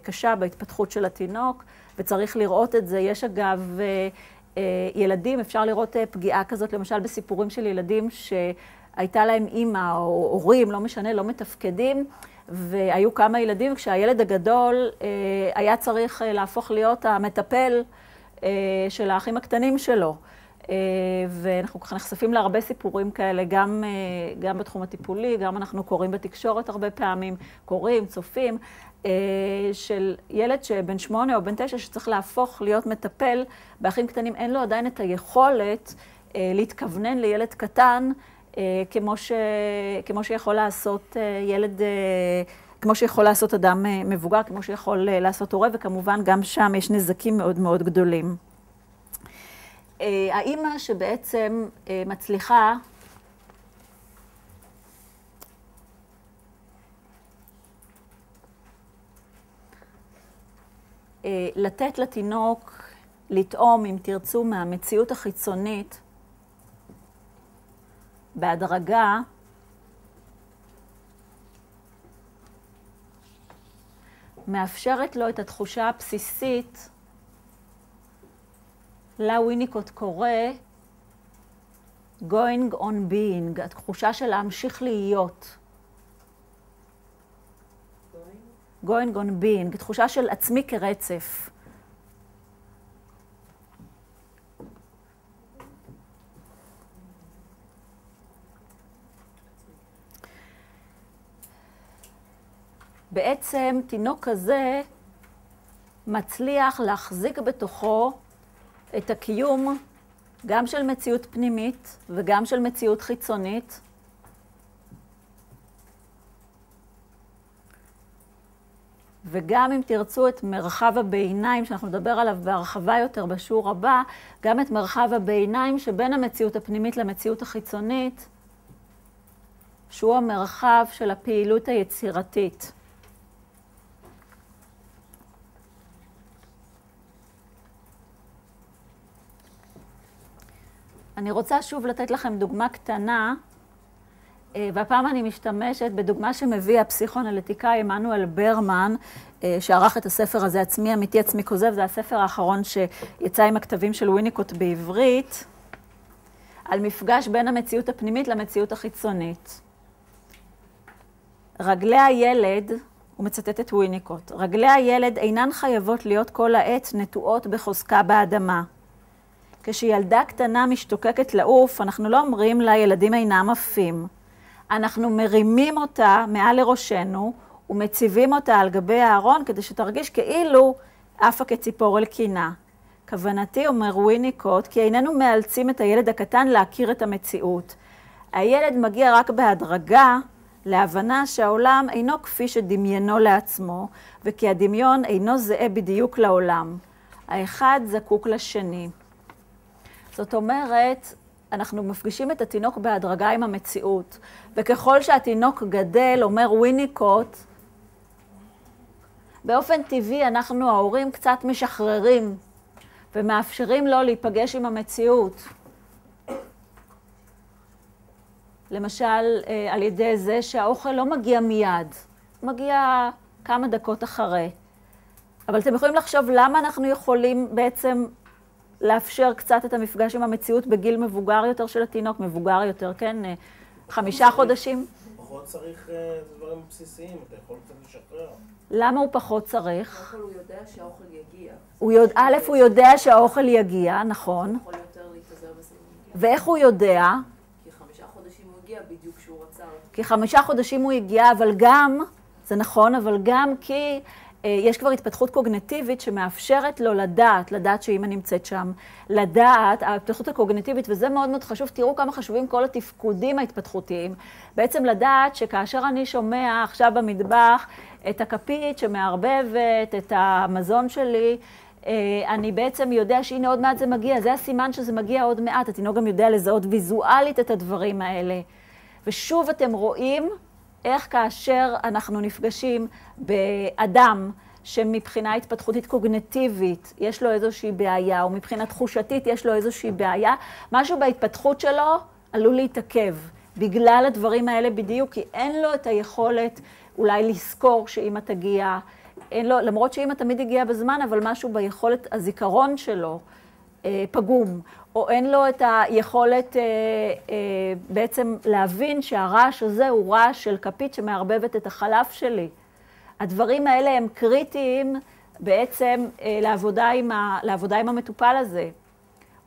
קשה בהתפתחות של התינוק, וצריך לראות את זה. יש אגב ילדים, אפשר לראות פגיעה כזאת, למשל בסיפורים של ילדים שהייתה להם אימא או הורים, לא משנה, לא מתפקדים, והיו כמה ילדים, כשהילד הגדול אה, היה צריך אה, להפוך להיות המטפל אה, של האחים הקטנים שלו. אה, ואנחנו ככה נחשפים להרבה סיפורים כאלה, גם, אה, גם בתחום הטיפולי, גם אנחנו קוראים בתקשורת הרבה פעמים, קוראים, צופים, אה, של ילד שבן שמונה או בן תשע שצריך להפוך להיות מטפל באחים קטנים, אין לו עדיין את היכולת להתכוונן לילד קטן, כמו, ש, כמו שיכול לעשות ילד, כמו שיכול לעשות אדם מבוגר, כמו שיכול לעשות הורה, וכמובן גם שם יש נזקים מאוד מאוד גדולים. אה, האימא שבעצם אה, מצליחה לתת לתינוק לטעום, אם תרצו, מהמציאות החיצונית בהדרגה, מאפשרת לו את התחושה הבסיסית לה וויניקוט קורא going on being, התחושה של להמשיך להיות. Going on being, תחושה של עצמי כרצף. בעצם תינוק כזה מצליח להחזיק בתוכו את הקיום גם של מציאות פנימית וגם של מציאות חיצונית. וגם אם תרצו את מרחב הביניים, שאנחנו נדבר עליו בהרחבה יותר בשיעור הבא, גם את מרחב הביניים שבין המציאות הפנימית למציאות החיצונית, שהוא המרחב של הפעילות היצירתית. אני רוצה שוב לתת לכם דוגמה קטנה, והפעם אני משתמשת בדוגמה שמביא הפסיכואנליטיקאי עמנואל ברמן, אה, שערך את הספר הזה, עצמי אמיתי, עצמי כוזב, זה הספר האחרון שיצא עם הכתבים של וויניקוט בעברית, על מפגש בין המציאות הפנימית למציאות החיצונית. רגלי הילד, הוא מצטט את וויניקוט, רגלי הילד אינן חייבות להיות כל העת נטועות בחוזקה באדמה. כשילדה קטנה משתוקקת לעוף, אנחנו לא אומרים לה, ילדים אינם עפים. אנחנו מרימים אותה מעל לראשנו ומציבים אותה על גבי הארון כדי שתרגיש כאילו עפה כציפור אל קינה. כוונתי, אומר וויניקוט, כי איננו מאלצים את הילד הקטן להכיר את המציאות. הילד מגיע רק בהדרגה להבנה שהעולם אינו כפי שדמיינו לעצמו, וכי הדמיון אינו זהה בדיוק לעולם. האחד זקוק לשני. זאת אומרת, אנחנו מפגישים את התינוק בהדרגה עם המציאות, וככל שהתינוק גדל, אומר וויניקוט, באופן טבעי אנחנו ההורים קצת משחררים ומאפשרים לו להיפגש עם המציאות. למשל, אה, על ידי זה שהאוכל לא מגיע מיד, מגיע כמה דקות אחרי. אבל אתם יכולים לחשוב למה אנחנו יכולים בעצם לאפשר קצת את המפגש עם המציאות בגיל מבוגר יותר של התינוק, מבוגר יותר, כן? אה, חמישה חודשים. פחות צריך אה, דברים בסיסיים, אתה יכול קצת לשחרר. למה הוא פחות צריך? הוא יודע שהאוכל יגיע. א', הוא יודע שהאוכל יגיע, נכון. ואיך הוא יודע? כי חמישה חודשים הוא הגיע בדיוק כשהוא רצה. כי חמישה חודשים הוא הגיע, אבל גם, זה נכון, אבל גם כי יש כבר התפתחות קוגנטיבית שמאפשרת לו לדעת, לדעת שאימא נמצאת שם, לדעת, ההתפתחות הקוגנטיבית, וזה מאוד מאוד חשוב, תראו כמה חשובים כל התפקודים ההתפתחותיים. בעצם לדעת שכאשר אני שומע עכשיו במטבח את הכפית שמערבבת את המזון שלי, אה, אני בעצם יודע שהנה עוד מעט זה מגיע, זה הסימן שזה מגיע עוד מעט, התינוק גם יודע לזהות ויזואלית את הדברים האלה. ושוב אתם רואים איך כאשר אנחנו נפגשים באדם שמבחינה התפתחותית קוגנטיבית יש לו איזושהי בעיה, או מבחינה תחושתית יש לו איזושהי בעיה, משהו בהתפתחות שלו עלול להתעכב בגלל הדברים האלה בדיוק, כי אין לו את היכולת אולי לזכור שאימא תגיע, אין לו, למרות שאימא תמיד הגיעה בזמן, אבל משהו ביכולת הזיכרון שלו פגום, או אין לו את היכולת אה, אה, בעצם להבין שהרעש הזה הוא רעש של כפית שמערבבת את החלב שלי. הדברים האלה הם קריטיים בעצם אה, לעבודה עם, ה, לעבודה עם המטופל הזה.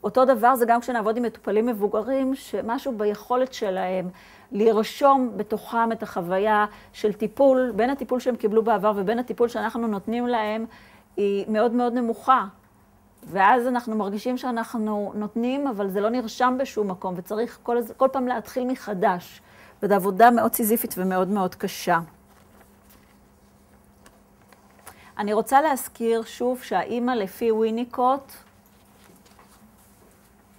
אותו דבר זה גם כשנעבוד עם מטופלים מבוגרים, שמשהו ביכולת שלהם לרשום בתוכם את החוויה של טיפול, בין הטיפול שהם קיבלו בעבר ובין הטיפול שאנחנו נותנים להם, היא מאוד מאוד נמוכה. ואז אנחנו מרגישים שאנחנו נותנים, אבל זה לא נרשם בשום מקום, וצריך כל, כל פעם להתחיל מחדש. וזו עבודה מאוד סיזיפית ומאוד מאוד קשה. אני רוצה להזכיר שוב שהאימא לפי ויניקוט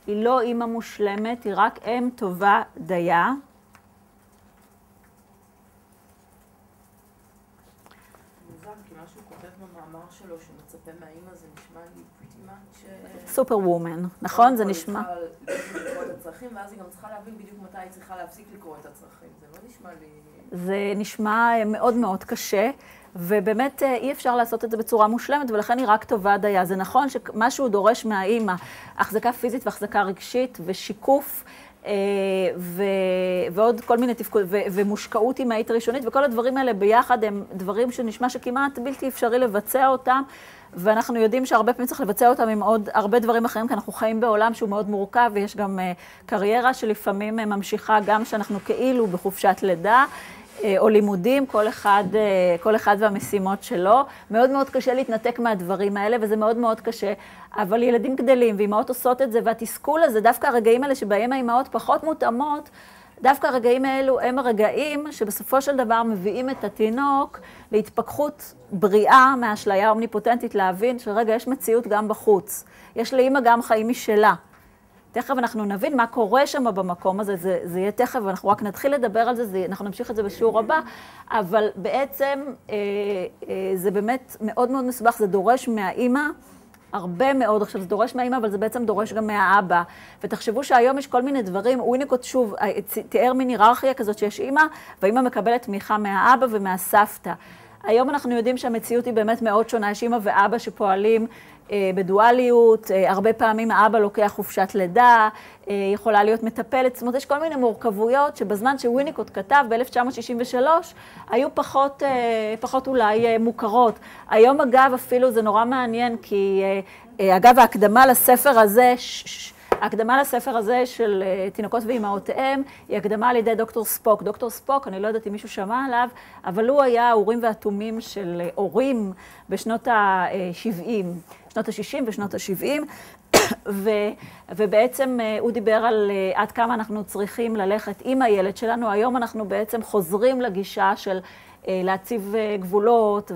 היא לא אימא מושלמת, היא רק אם טובה דייה. מוזר, כי מה שהוא כותב במאמר שלו, שמצפה מהאימא, זה נשמע לי pretty much... סופר וומן, נכון? זה נשמע... היא צריכה לקרוא את הצרכים, ואז היא גם צריכה להבין בדיוק מתי היא צריכה להפסיק לקרוא את הצרכים. זה לא נשמע לי... זה נשמע מאוד מאוד קשה, ובאמת אה, אי אפשר לעשות את זה בצורה מושלמת, ולכן היא רק טובה דייה. זה נכון שמה שהוא דורש מהאימא, החזקה פיזית והחזקה רגשית ושיקוף. אה, ו, ועוד כל מיני תפקוד, ו, ומושקעות אימהית ראשונית, וכל הדברים האלה ביחד הם דברים שנשמע שכמעט בלתי אפשרי לבצע אותם, ואנחנו יודעים שהרבה פעמים צריך לבצע אותם עם עוד הרבה דברים אחרים, כי אנחנו חיים בעולם שהוא מאוד מורכב, ויש גם uh, קריירה שלפעמים uh, ממשיכה גם כשאנחנו כאילו בחופשת לידה. או לימודים, כל אחד, כל אחד והמשימות שלו. מאוד מאוד קשה להתנתק מהדברים האלה, וזה מאוד מאוד קשה. אבל ילדים גדלים, ואימהות עושות את זה, והתסכול הזה, דווקא הרגעים האלה שבהם האימהות פחות מותאמות, דווקא הרגעים האלו הם הרגעים שבסופו של דבר מביאים את התינוק להתפכחות בריאה מהאשליה האומניפוטנטית, להבין שרגע, יש מציאות גם בחוץ. יש לאימא גם חיים משלה. תכף אנחנו נבין מה קורה שם במקום הזה, זה, זה יהיה תכף, אנחנו רק נתחיל לדבר על זה, זה, אנחנו נמשיך את זה בשיעור הבא, אבל בעצם אה, אה, זה באמת מאוד מאוד מסובך, זה דורש מהאימא הרבה מאוד, עכשיו זה דורש מהאימא, אבל זה בעצם דורש גם מהאבא. ותחשבו שהיום יש כל מיני דברים, וויניקוט שוב תיאר מין היררכיה כזאת שיש אימא, והאימא מקבלת תמיכה מהאבא ומהסבתא. היום אנחנו יודעים שהמציאות היא באמת מאוד שונה, יש אימא ואבא שפועלים אה, בדואליות, אה, הרבה פעמים האבא לוקח חופשת לידה, אה, יכולה להיות מטפלת, זאת אומרת, יש כל מיני מורכבויות שבזמן שוויניקוט כתב ב-1963, היו פחות, פחות אולי מוכרות. היום אגב, אפילו זה נורא מעניין, כי אגב, ההקדמה לספר הזה, ההקדמה לספר הזה של תינוקות ואימהותיהם היא הקדמה על ידי דוקטור ספוק. דוקטור ספוק, אני לא יודעת אם מישהו שמע עליו, אבל הוא היה האורים והתומים של הורים בשנות ה-70, שנות ה-60 ושנות ה-70. ו, ובעצם uh, הוא דיבר על uh, עד כמה אנחנו צריכים ללכת עם הילד שלנו. היום אנחנו בעצם חוזרים לגישה של uh, להציב גבולות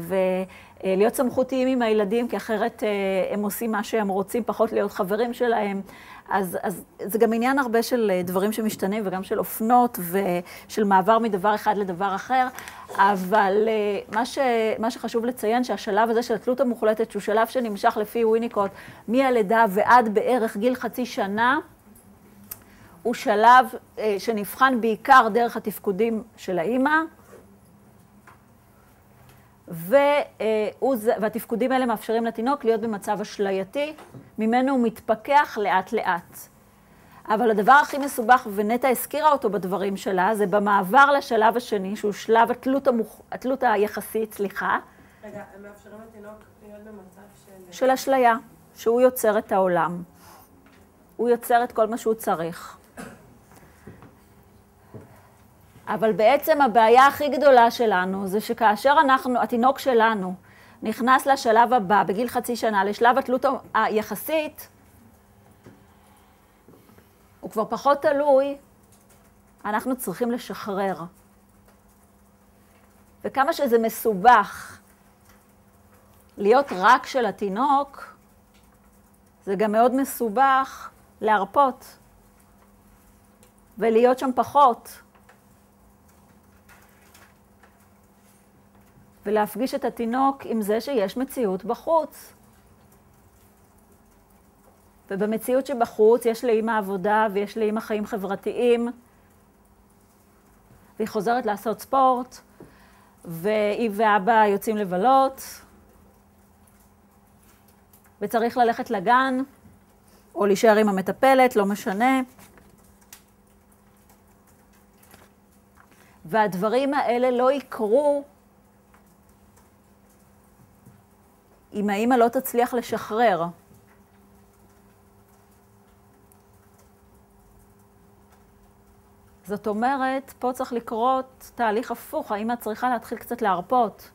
ולהיות סמכותיים עם הילדים, כי אחרת הם עושים מה שהם רוצים, פחות להיות חברים שלהם. אז, אז זה גם עניין הרבה של אה, דברים שמשתנים וגם של אופנות ושל מעבר מדבר אחד לדבר אחר, אבל אה, מה, ש, מה שחשוב לציין שהשלב הזה של התלות המוחלטת, שהוא שלב שנמשך לפי וויניקוט מהלידה ועד בערך גיל חצי שנה, הוא שלב אה, שנבחן בעיקר דרך התפקודים של האימא. והתפקודים האלה מאפשרים לתינוק להיות במצב אשלייתי, ממנו הוא מתפכח לאט-לאט. אבל הדבר הכי מסובך, ונטע הזכירה אותו בדברים שלה, זה במעבר לשלב השני, שהוא שלב התלות, המוח... התלות היחסית, סליחה. רגע, הם מאפשרים לתינוק להיות במצב של... של אשליה, שהוא יוצר את העולם. הוא יוצר את כל מה שהוא צריך. אבל בעצם הבעיה הכי גדולה שלנו זה שכאשר אנחנו, התינוק שלנו, נכנס לשלב הבא, בגיל חצי שנה, לשלב התלות היחסית, הוא כבר פחות תלוי, אנחנו צריכים לשחרר. וכמה שזה מסובך להיות רק של התינוק, זה גם מאוד מסובך להרפות ולהיות שם פחות. ולהפגיש את התינוק עם זה שיש מציאות בחוץ. ובמציאות שבחוץ יש לאימא עבודה ויש לאימא חיים חברתיים, והיא חוזרת לעשות ספורט, והיא ואבא יוצאים לבלות, וצריך ללכת לגן, או להישאר עם המטפלת, לא משנה. והדברים האלה לא יקרו אם האימא לא תצליח לשחרר. זאת אומרת, פה צריך לקרות תהליך הפוך, האמא צריכה להתחיל קצת להרפות.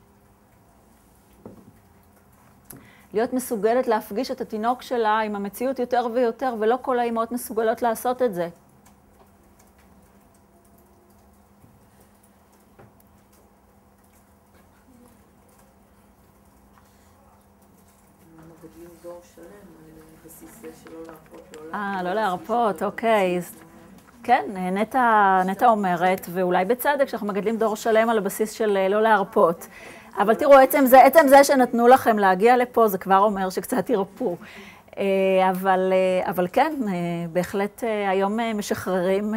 להיות מסוגלת להפגיש את התינוק שלה עם המציאות יותר ויותר, ולא כל האימהות מסוגלות לעשות את זה. מגדלים דור שלם על בסיס זה שלא להרפות, אה, לא להרפות, אוקיי. כן, נטע, נטע אומרת, ואולי בצדק, שאנחנו מגדלים דור שלם על הבסיס של אה, לא להרפות. אבל תראו, עצם זה, עצם זה שנתנו לכם להגיע לפה, זה כבר אומר שקצת תרפו. אה, אבל, אה, אבל כן, בהחלט היום משחררים,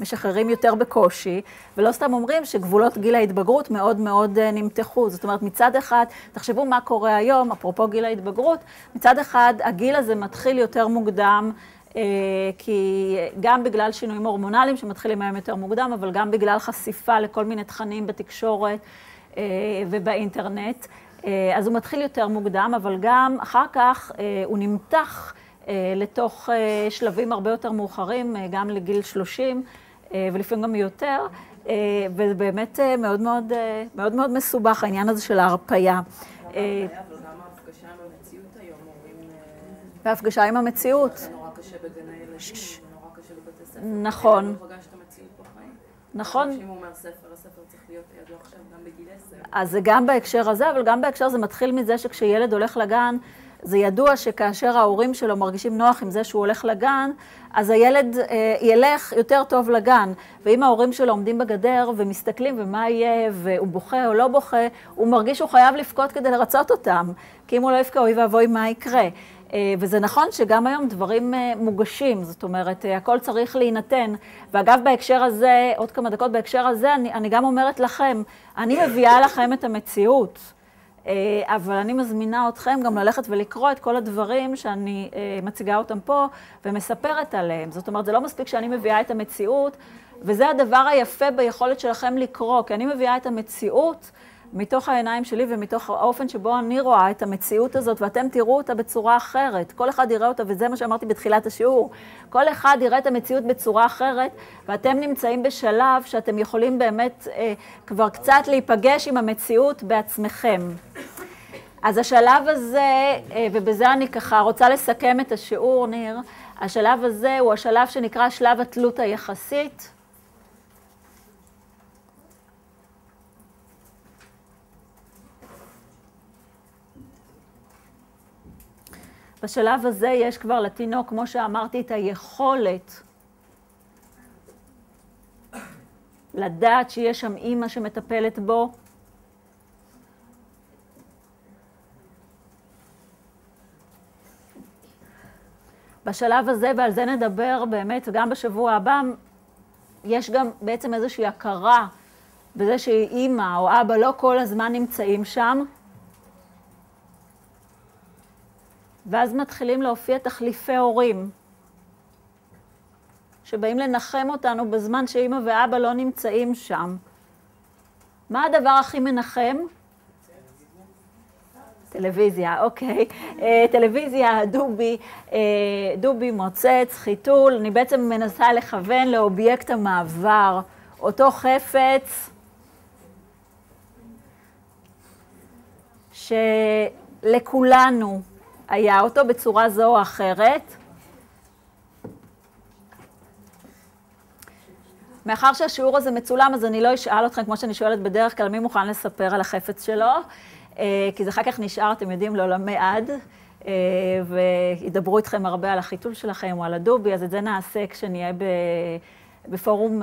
משחררים יותר בקושי, ולא סתם אומרים שגבולות גיל ההתבגרות מאוד מאוד נמתחו. זאת אומרת, מצד אחד, תחשבו מה קורה היום, אפרופו גיל ההתבגרות, מצד אחד, הגיל הזה מתחיל יותר מוקדם. כי גם בגלל שינויים הורמונליים שמתחילים היום יותר מוקדם, אבל גם בגלל חשיפה לכל מיני תכנים בתקשורת ובאינטרנט. אז הוא מתחיל יותר מוקדם, אבל גם אחר כך הוא נמתח לתוך שלבים הרבה יותר מאוחרים, גם לגיל 30 ולפעמים גם יותר, וזה באמת מאוד מאוד, מאוד מאוד מסובך, העניין הזה של ההרפייה. והפגשה עם המציאות. זה נורא קשה בגני ילדים, זה נורא קשה בבתי ספר. נכון. לא בחיים. נכון. אם הוא אומר ספר, הספר צריך להיות לידו עכשיו גם בגיל עשר. אז זה גם בהקשר הזה, אבל גם בהקשר זה מתחיל מזה שכשילד הולך לגן, זה ידוע שכאשר ההורים שלו מרגישים נוח עם זה שהוא הולך לגן, אז הילד אה, ילך יותר טוב לגן. ואם ההורים שלו עומדים בגדר ומסתכלים ומה יהיה, והוא בוכה או לא בוכה, הוא מרגיש שהוא חייב לבכות כדי לרצות אותם. כי אם הוא לא יבכה, אוי ואבוי, מה יקרה? וזה נכון שגם היום דברים מוגשים, זאת אומרת, הכל צריך להינתן. ואגב, בהקשר הזה, עוד כמה דקות בהקשר הזה, אני, אני גם אומרת לכם, אני מביאה לכם את המציאות, אבל אני מזמינה אתכם גם ללכת ולקרוא את כל הדברים שאני מציגה אותם פה ומספרת עליהם. זאת אומרת, זה לא מספיק שאני מביאה את המציאות, וזה הדבר היפה ביכולת שלכם לקרוא, כי אני מביאה את המציאות. מתוך העיניים שלי ומתוך האופן שבו אני רואה את המציאות הזאת, ואתם תראו אותה בצורה אחרת. כל אחד יראה אותה, וזה מה שאמרתי בתחילת השיעור. כל אחד יראה את המציאות בצורה אחרת, ואתם נמצאים בשלב שאתם יכולים באמת אה, כבר קצת להיפגש עם המציאות בעצמכם. אז השלב הזה, אה, ובזה אני ככה רוצה לסכם את השיעור, ניר, השלב הזה הוא השלב שנקרא שלב התלות היחסית. בשלב הזה יש כבר לתינוק, כמו שאמרתי, את היכולת לדעת שיש שם אימא שמטפלת בו. בשלב הזה, ועל זה נדבר באמת גם בשבוע הבא, יש גם בעצם איזושהי הכרה בזה שאימא או אבא לא כל הזמן נמצאים שם. ואז מתחילים להופיע תחליפי הורים, שבאים לנחם אותנו בזמן שאימא ואבא לא נמצאים שם. מה הדבר הכי מנחם? טלוויזיה, אוקיי. טלוויזיה, דובי, דובי מוצץ, חיתול. אני בעצם מנסה לכוון לאובייקט המעבר, אותו חפץ שלכולנו היה אותו בצורה זו או אחרת. מאחר שהשיעור הזה מצולם, אז אני לא אשאל אתכם, כמו שאני שואלת בדרך כלל, מי מוכן לספר על החפץ שלו, כי זה אחר כך נשאר, אתם יודעים, לעולמי עד, וידברו איתכם הרבה על החיתול שלכם או על הדובי, אז את זה נעשה כשנהיה בפורום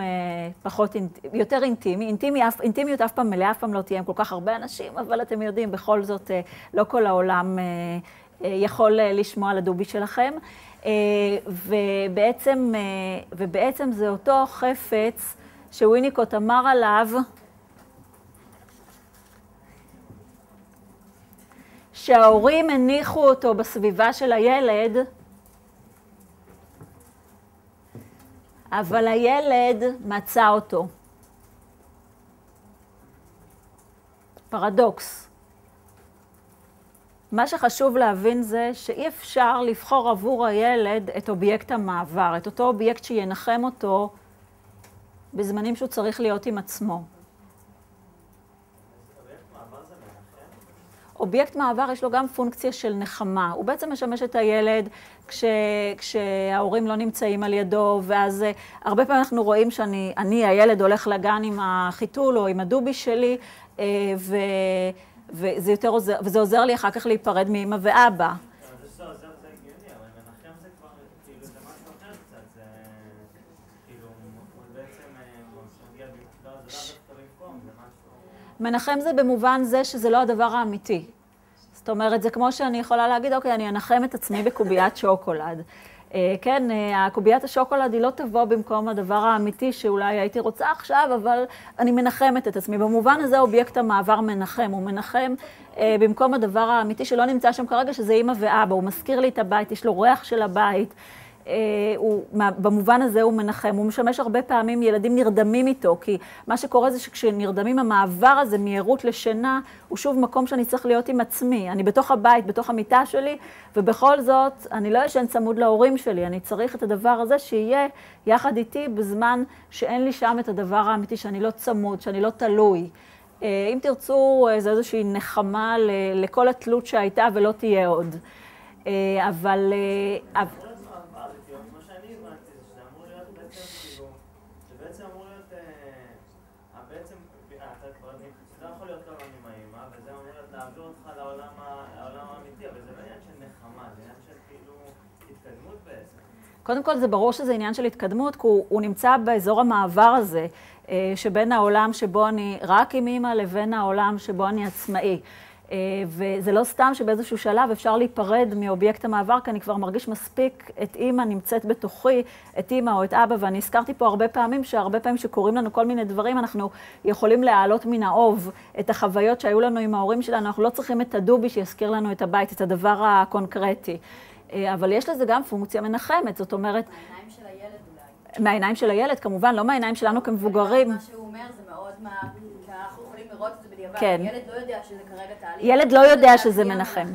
פחות, יותר אינטימי. אינטימי, אינטימיות אף פעם מלאה, אף פעם לא תהיה עם כל כך הרבה אנשים, אבל אתם יודעים, בכל זאת, לא כל העולם יכול לשמוע על הדובי שלכם. ובעצם, ובעצם זה אותו חפץ שוויניקוט אמר עליו, שההורים הניחו אותו בסביבה של הילד אבל הילד מצא אותו. פרדוקס. מה שחשוב להבין זה שאי אפשר לבחור עבור הילד את אובייקט המעבר, את אותו אובייקט שינחם אותו בזמנים שהוא צריך להיות עם עצמו. אובייקט מעבר יש לו גם פונקציה של נחמה. הוא בעצם משמש את הילד כש, כשההורים לא נמצאים על ידו, ואז אה, הרבה פעמים אנחנו רואים שאני, אני, הילד, הולך לגן עם החיתול או עם הדובי שלי, אה, ו, וזה, יותר עוזר, וזה עוזר לי אחר כך להיפרד מאמא ואבא. מנחם זה במובן זה שזה לא הדבר האמיתי. זאת אומרת, זה כמו שאני יכולה להגיד, אוקיי, אני אנחם את עצמי בקוביית שוקולד. אה, כן, אה, הקוביית השוקולד היא לא תבוא במקום הדבר האמיתי שאולי הייתי רוצה עכשיו, אבל אני מנחמת את עצמי. במובן הזה אובייקט המעבר מנחם. הוא מנחם אה, במקום הדבר האמיתי שלא נמצא שם כרגע, שזה אימא ואבא. הוא מזכיר לי את הבית, יש לו ריח של הבית. אה, הוא, במובן הזה הוא מנחם, הוא משמש הרבה פעמים, ילדים נרדמים איתו, כי מה שקורה זה שכשנרדמים המעבר הזה מערות לשינה, הוא שוב מקום שאני צריך להיות עם עצמי. אני בתוך הבית, בתוך המיטה שלי, ובכל זאת, אני לא ישן צמוד להורים שלי, אני צריך את הדבר הזה שיהיה יחד איתי בזמן שאין לי שם את הדבר האמיתי, שאני לא צמוד, שאני לא תלוי. אה, אם תרצו, אה, זה איזושהי נחמה לכל התלות שהייתה ולא תהיה עוד. אבל... קודם כל, זה ברור שזה עניין של התקדמות, כי הוא, הוא נמצא באזור המעבר הזה, אה, שבין העולם שבו אני רק עם אימא לבין העולם שבו אני עצמאי. אה, וזה לא סתם שבאיזשהו שלב אפשר להיפרד מאובייקט המעבר, כי אני כבר מרגיש מספיק את אימא נמצאת בתוכי, את אימא או את אבא, ואני הזכרתי פה הרבה פעמים, שהרבה פעמים שקורים לנו כל מיני דברים, אנחנו יכולים להעלות מן האוב את החוויות שהיו לנו עם ההורים שלנו, אנחנו לא צריכים את הדובי שיזכיר לנו את הבית, את הדבר הקונקרטי. אה, אבל יש לזה גם פונקציה מנחמת, זאת אומרת... מהעיניים של הילד אולי. מהעיניים של הילד, כמובן, לא מהעיניים שלנו כמבוגרים. מה שהוא אומר זה מאוד מה... אנחנו יכולים לראות את זה בדיעבד. כן. ילד לא יודע שזה כרגע תהליך. ילד לא יודע שזה מנחם.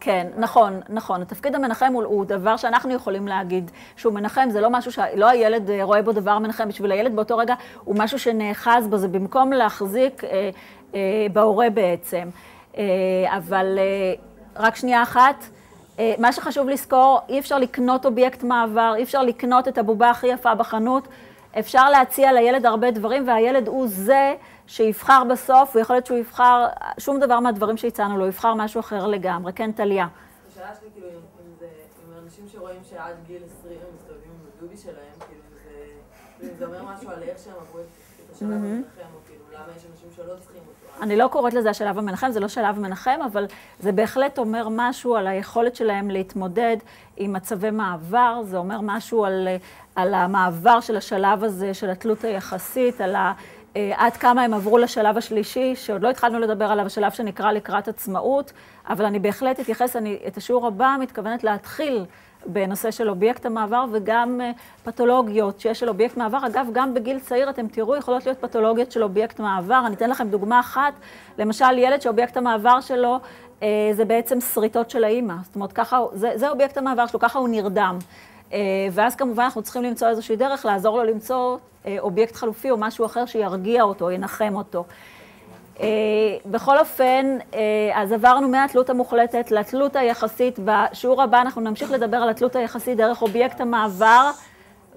כן, נכון, נכון. התפקיד המנחם הוא, הוא דבר שאנחנו יכולים להגיד שהוא מנחם, זה לא משהו שלא הילד אה, רואה בו דבר מנחם, בשביל הילד באותו רגע הוא משהו שנאחז בו, זה במקום להחזיק אה, אה, בהורה בעצם. אה, אבל אה, רק שנייה אחת. אה, מה שחשוב לזכור, אי אפשר לקנות אובייקט מעבר, אי אפשר לקנות את הבובה הכי יפה בחנות. אפשר להציע לילד הרבה דברים, והילד הוא זה שיבחר בסוף, ויכול להיות שהוא יבחר שום דבר מהדברים שהצענו לו, יבחר משהו אחר לגמרי. כן, טליה. השאלה שלי, כאילו, אם זה, אם אנשים שרואים שעד גיל 20 הם מסתובבים עם הדובי שלהם, כאילו, זה, זה אומר משהו על איך שהם עברו את השלב הזה, או כאילו, למה יש אנשים שלא צריכים. אני לא קוראת לזה השלב המנחם, זה לא שלב מנחם, אבל זה בהחלט אומר משהו על היכולת שלהם להתמודד עם מצבי מעבר, זה אומר משהו על, על המעבר של השלב הזה, של התלות היחסית, על ה... אה, עד כמה הם עברו לשלב השלישי, שעוד לא התחלנו לדבר עליו, השלב שנקרא לקראת עצמאות, אבל אני בהחלט אתייחס, אני את השיעור הבא מתכוונת להתחיל בנושא של אובייקט המעבר וגם אה, פתולוגיות שיש של אובייקט מעבר. אגב, גם בגיל צעיר אתם תראו, יכולות להיות פתולוגיות של אובייקט מעבר. אני אתן לכם דוגמה אחת, למשל ילד שאובייקט המעבר שלו אה, זה בעצם שריטות של האימא. זאת אומרת, ככה, זה, זה אובייקט המעבר שלו, ככה הוא נרדם. אה, ואז כמובן אנחנו צריכים למצוא איזושהי דרך לעזור לו למצוא אה, אובייקט חלופי או משהו אחר שירגיע אותו, ינחם אותו. אה, בכל אופן, אה, אז עברנו מהתלות המוחלטת לתלות היחסית. בשיעור הבא אנחנו נמשיך לדבר על התלות היחסית דרך אובייקט המעבר,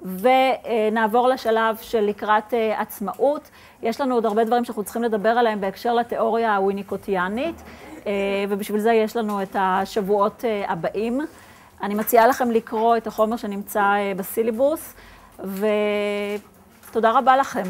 ונעבור לשלב של לקראת אה, עצמאות. יש לנו עוד הרבה דברים שאנחנו צריכים לדבר עליהם בהקשר לתיאוריה הוויניקוטיאנית, ובשביל זה יש לנו את השבועות הבאים. אני מציעה לכם לקרוא את החומר שנמצא בסילבוס, ותודה רבה לכם.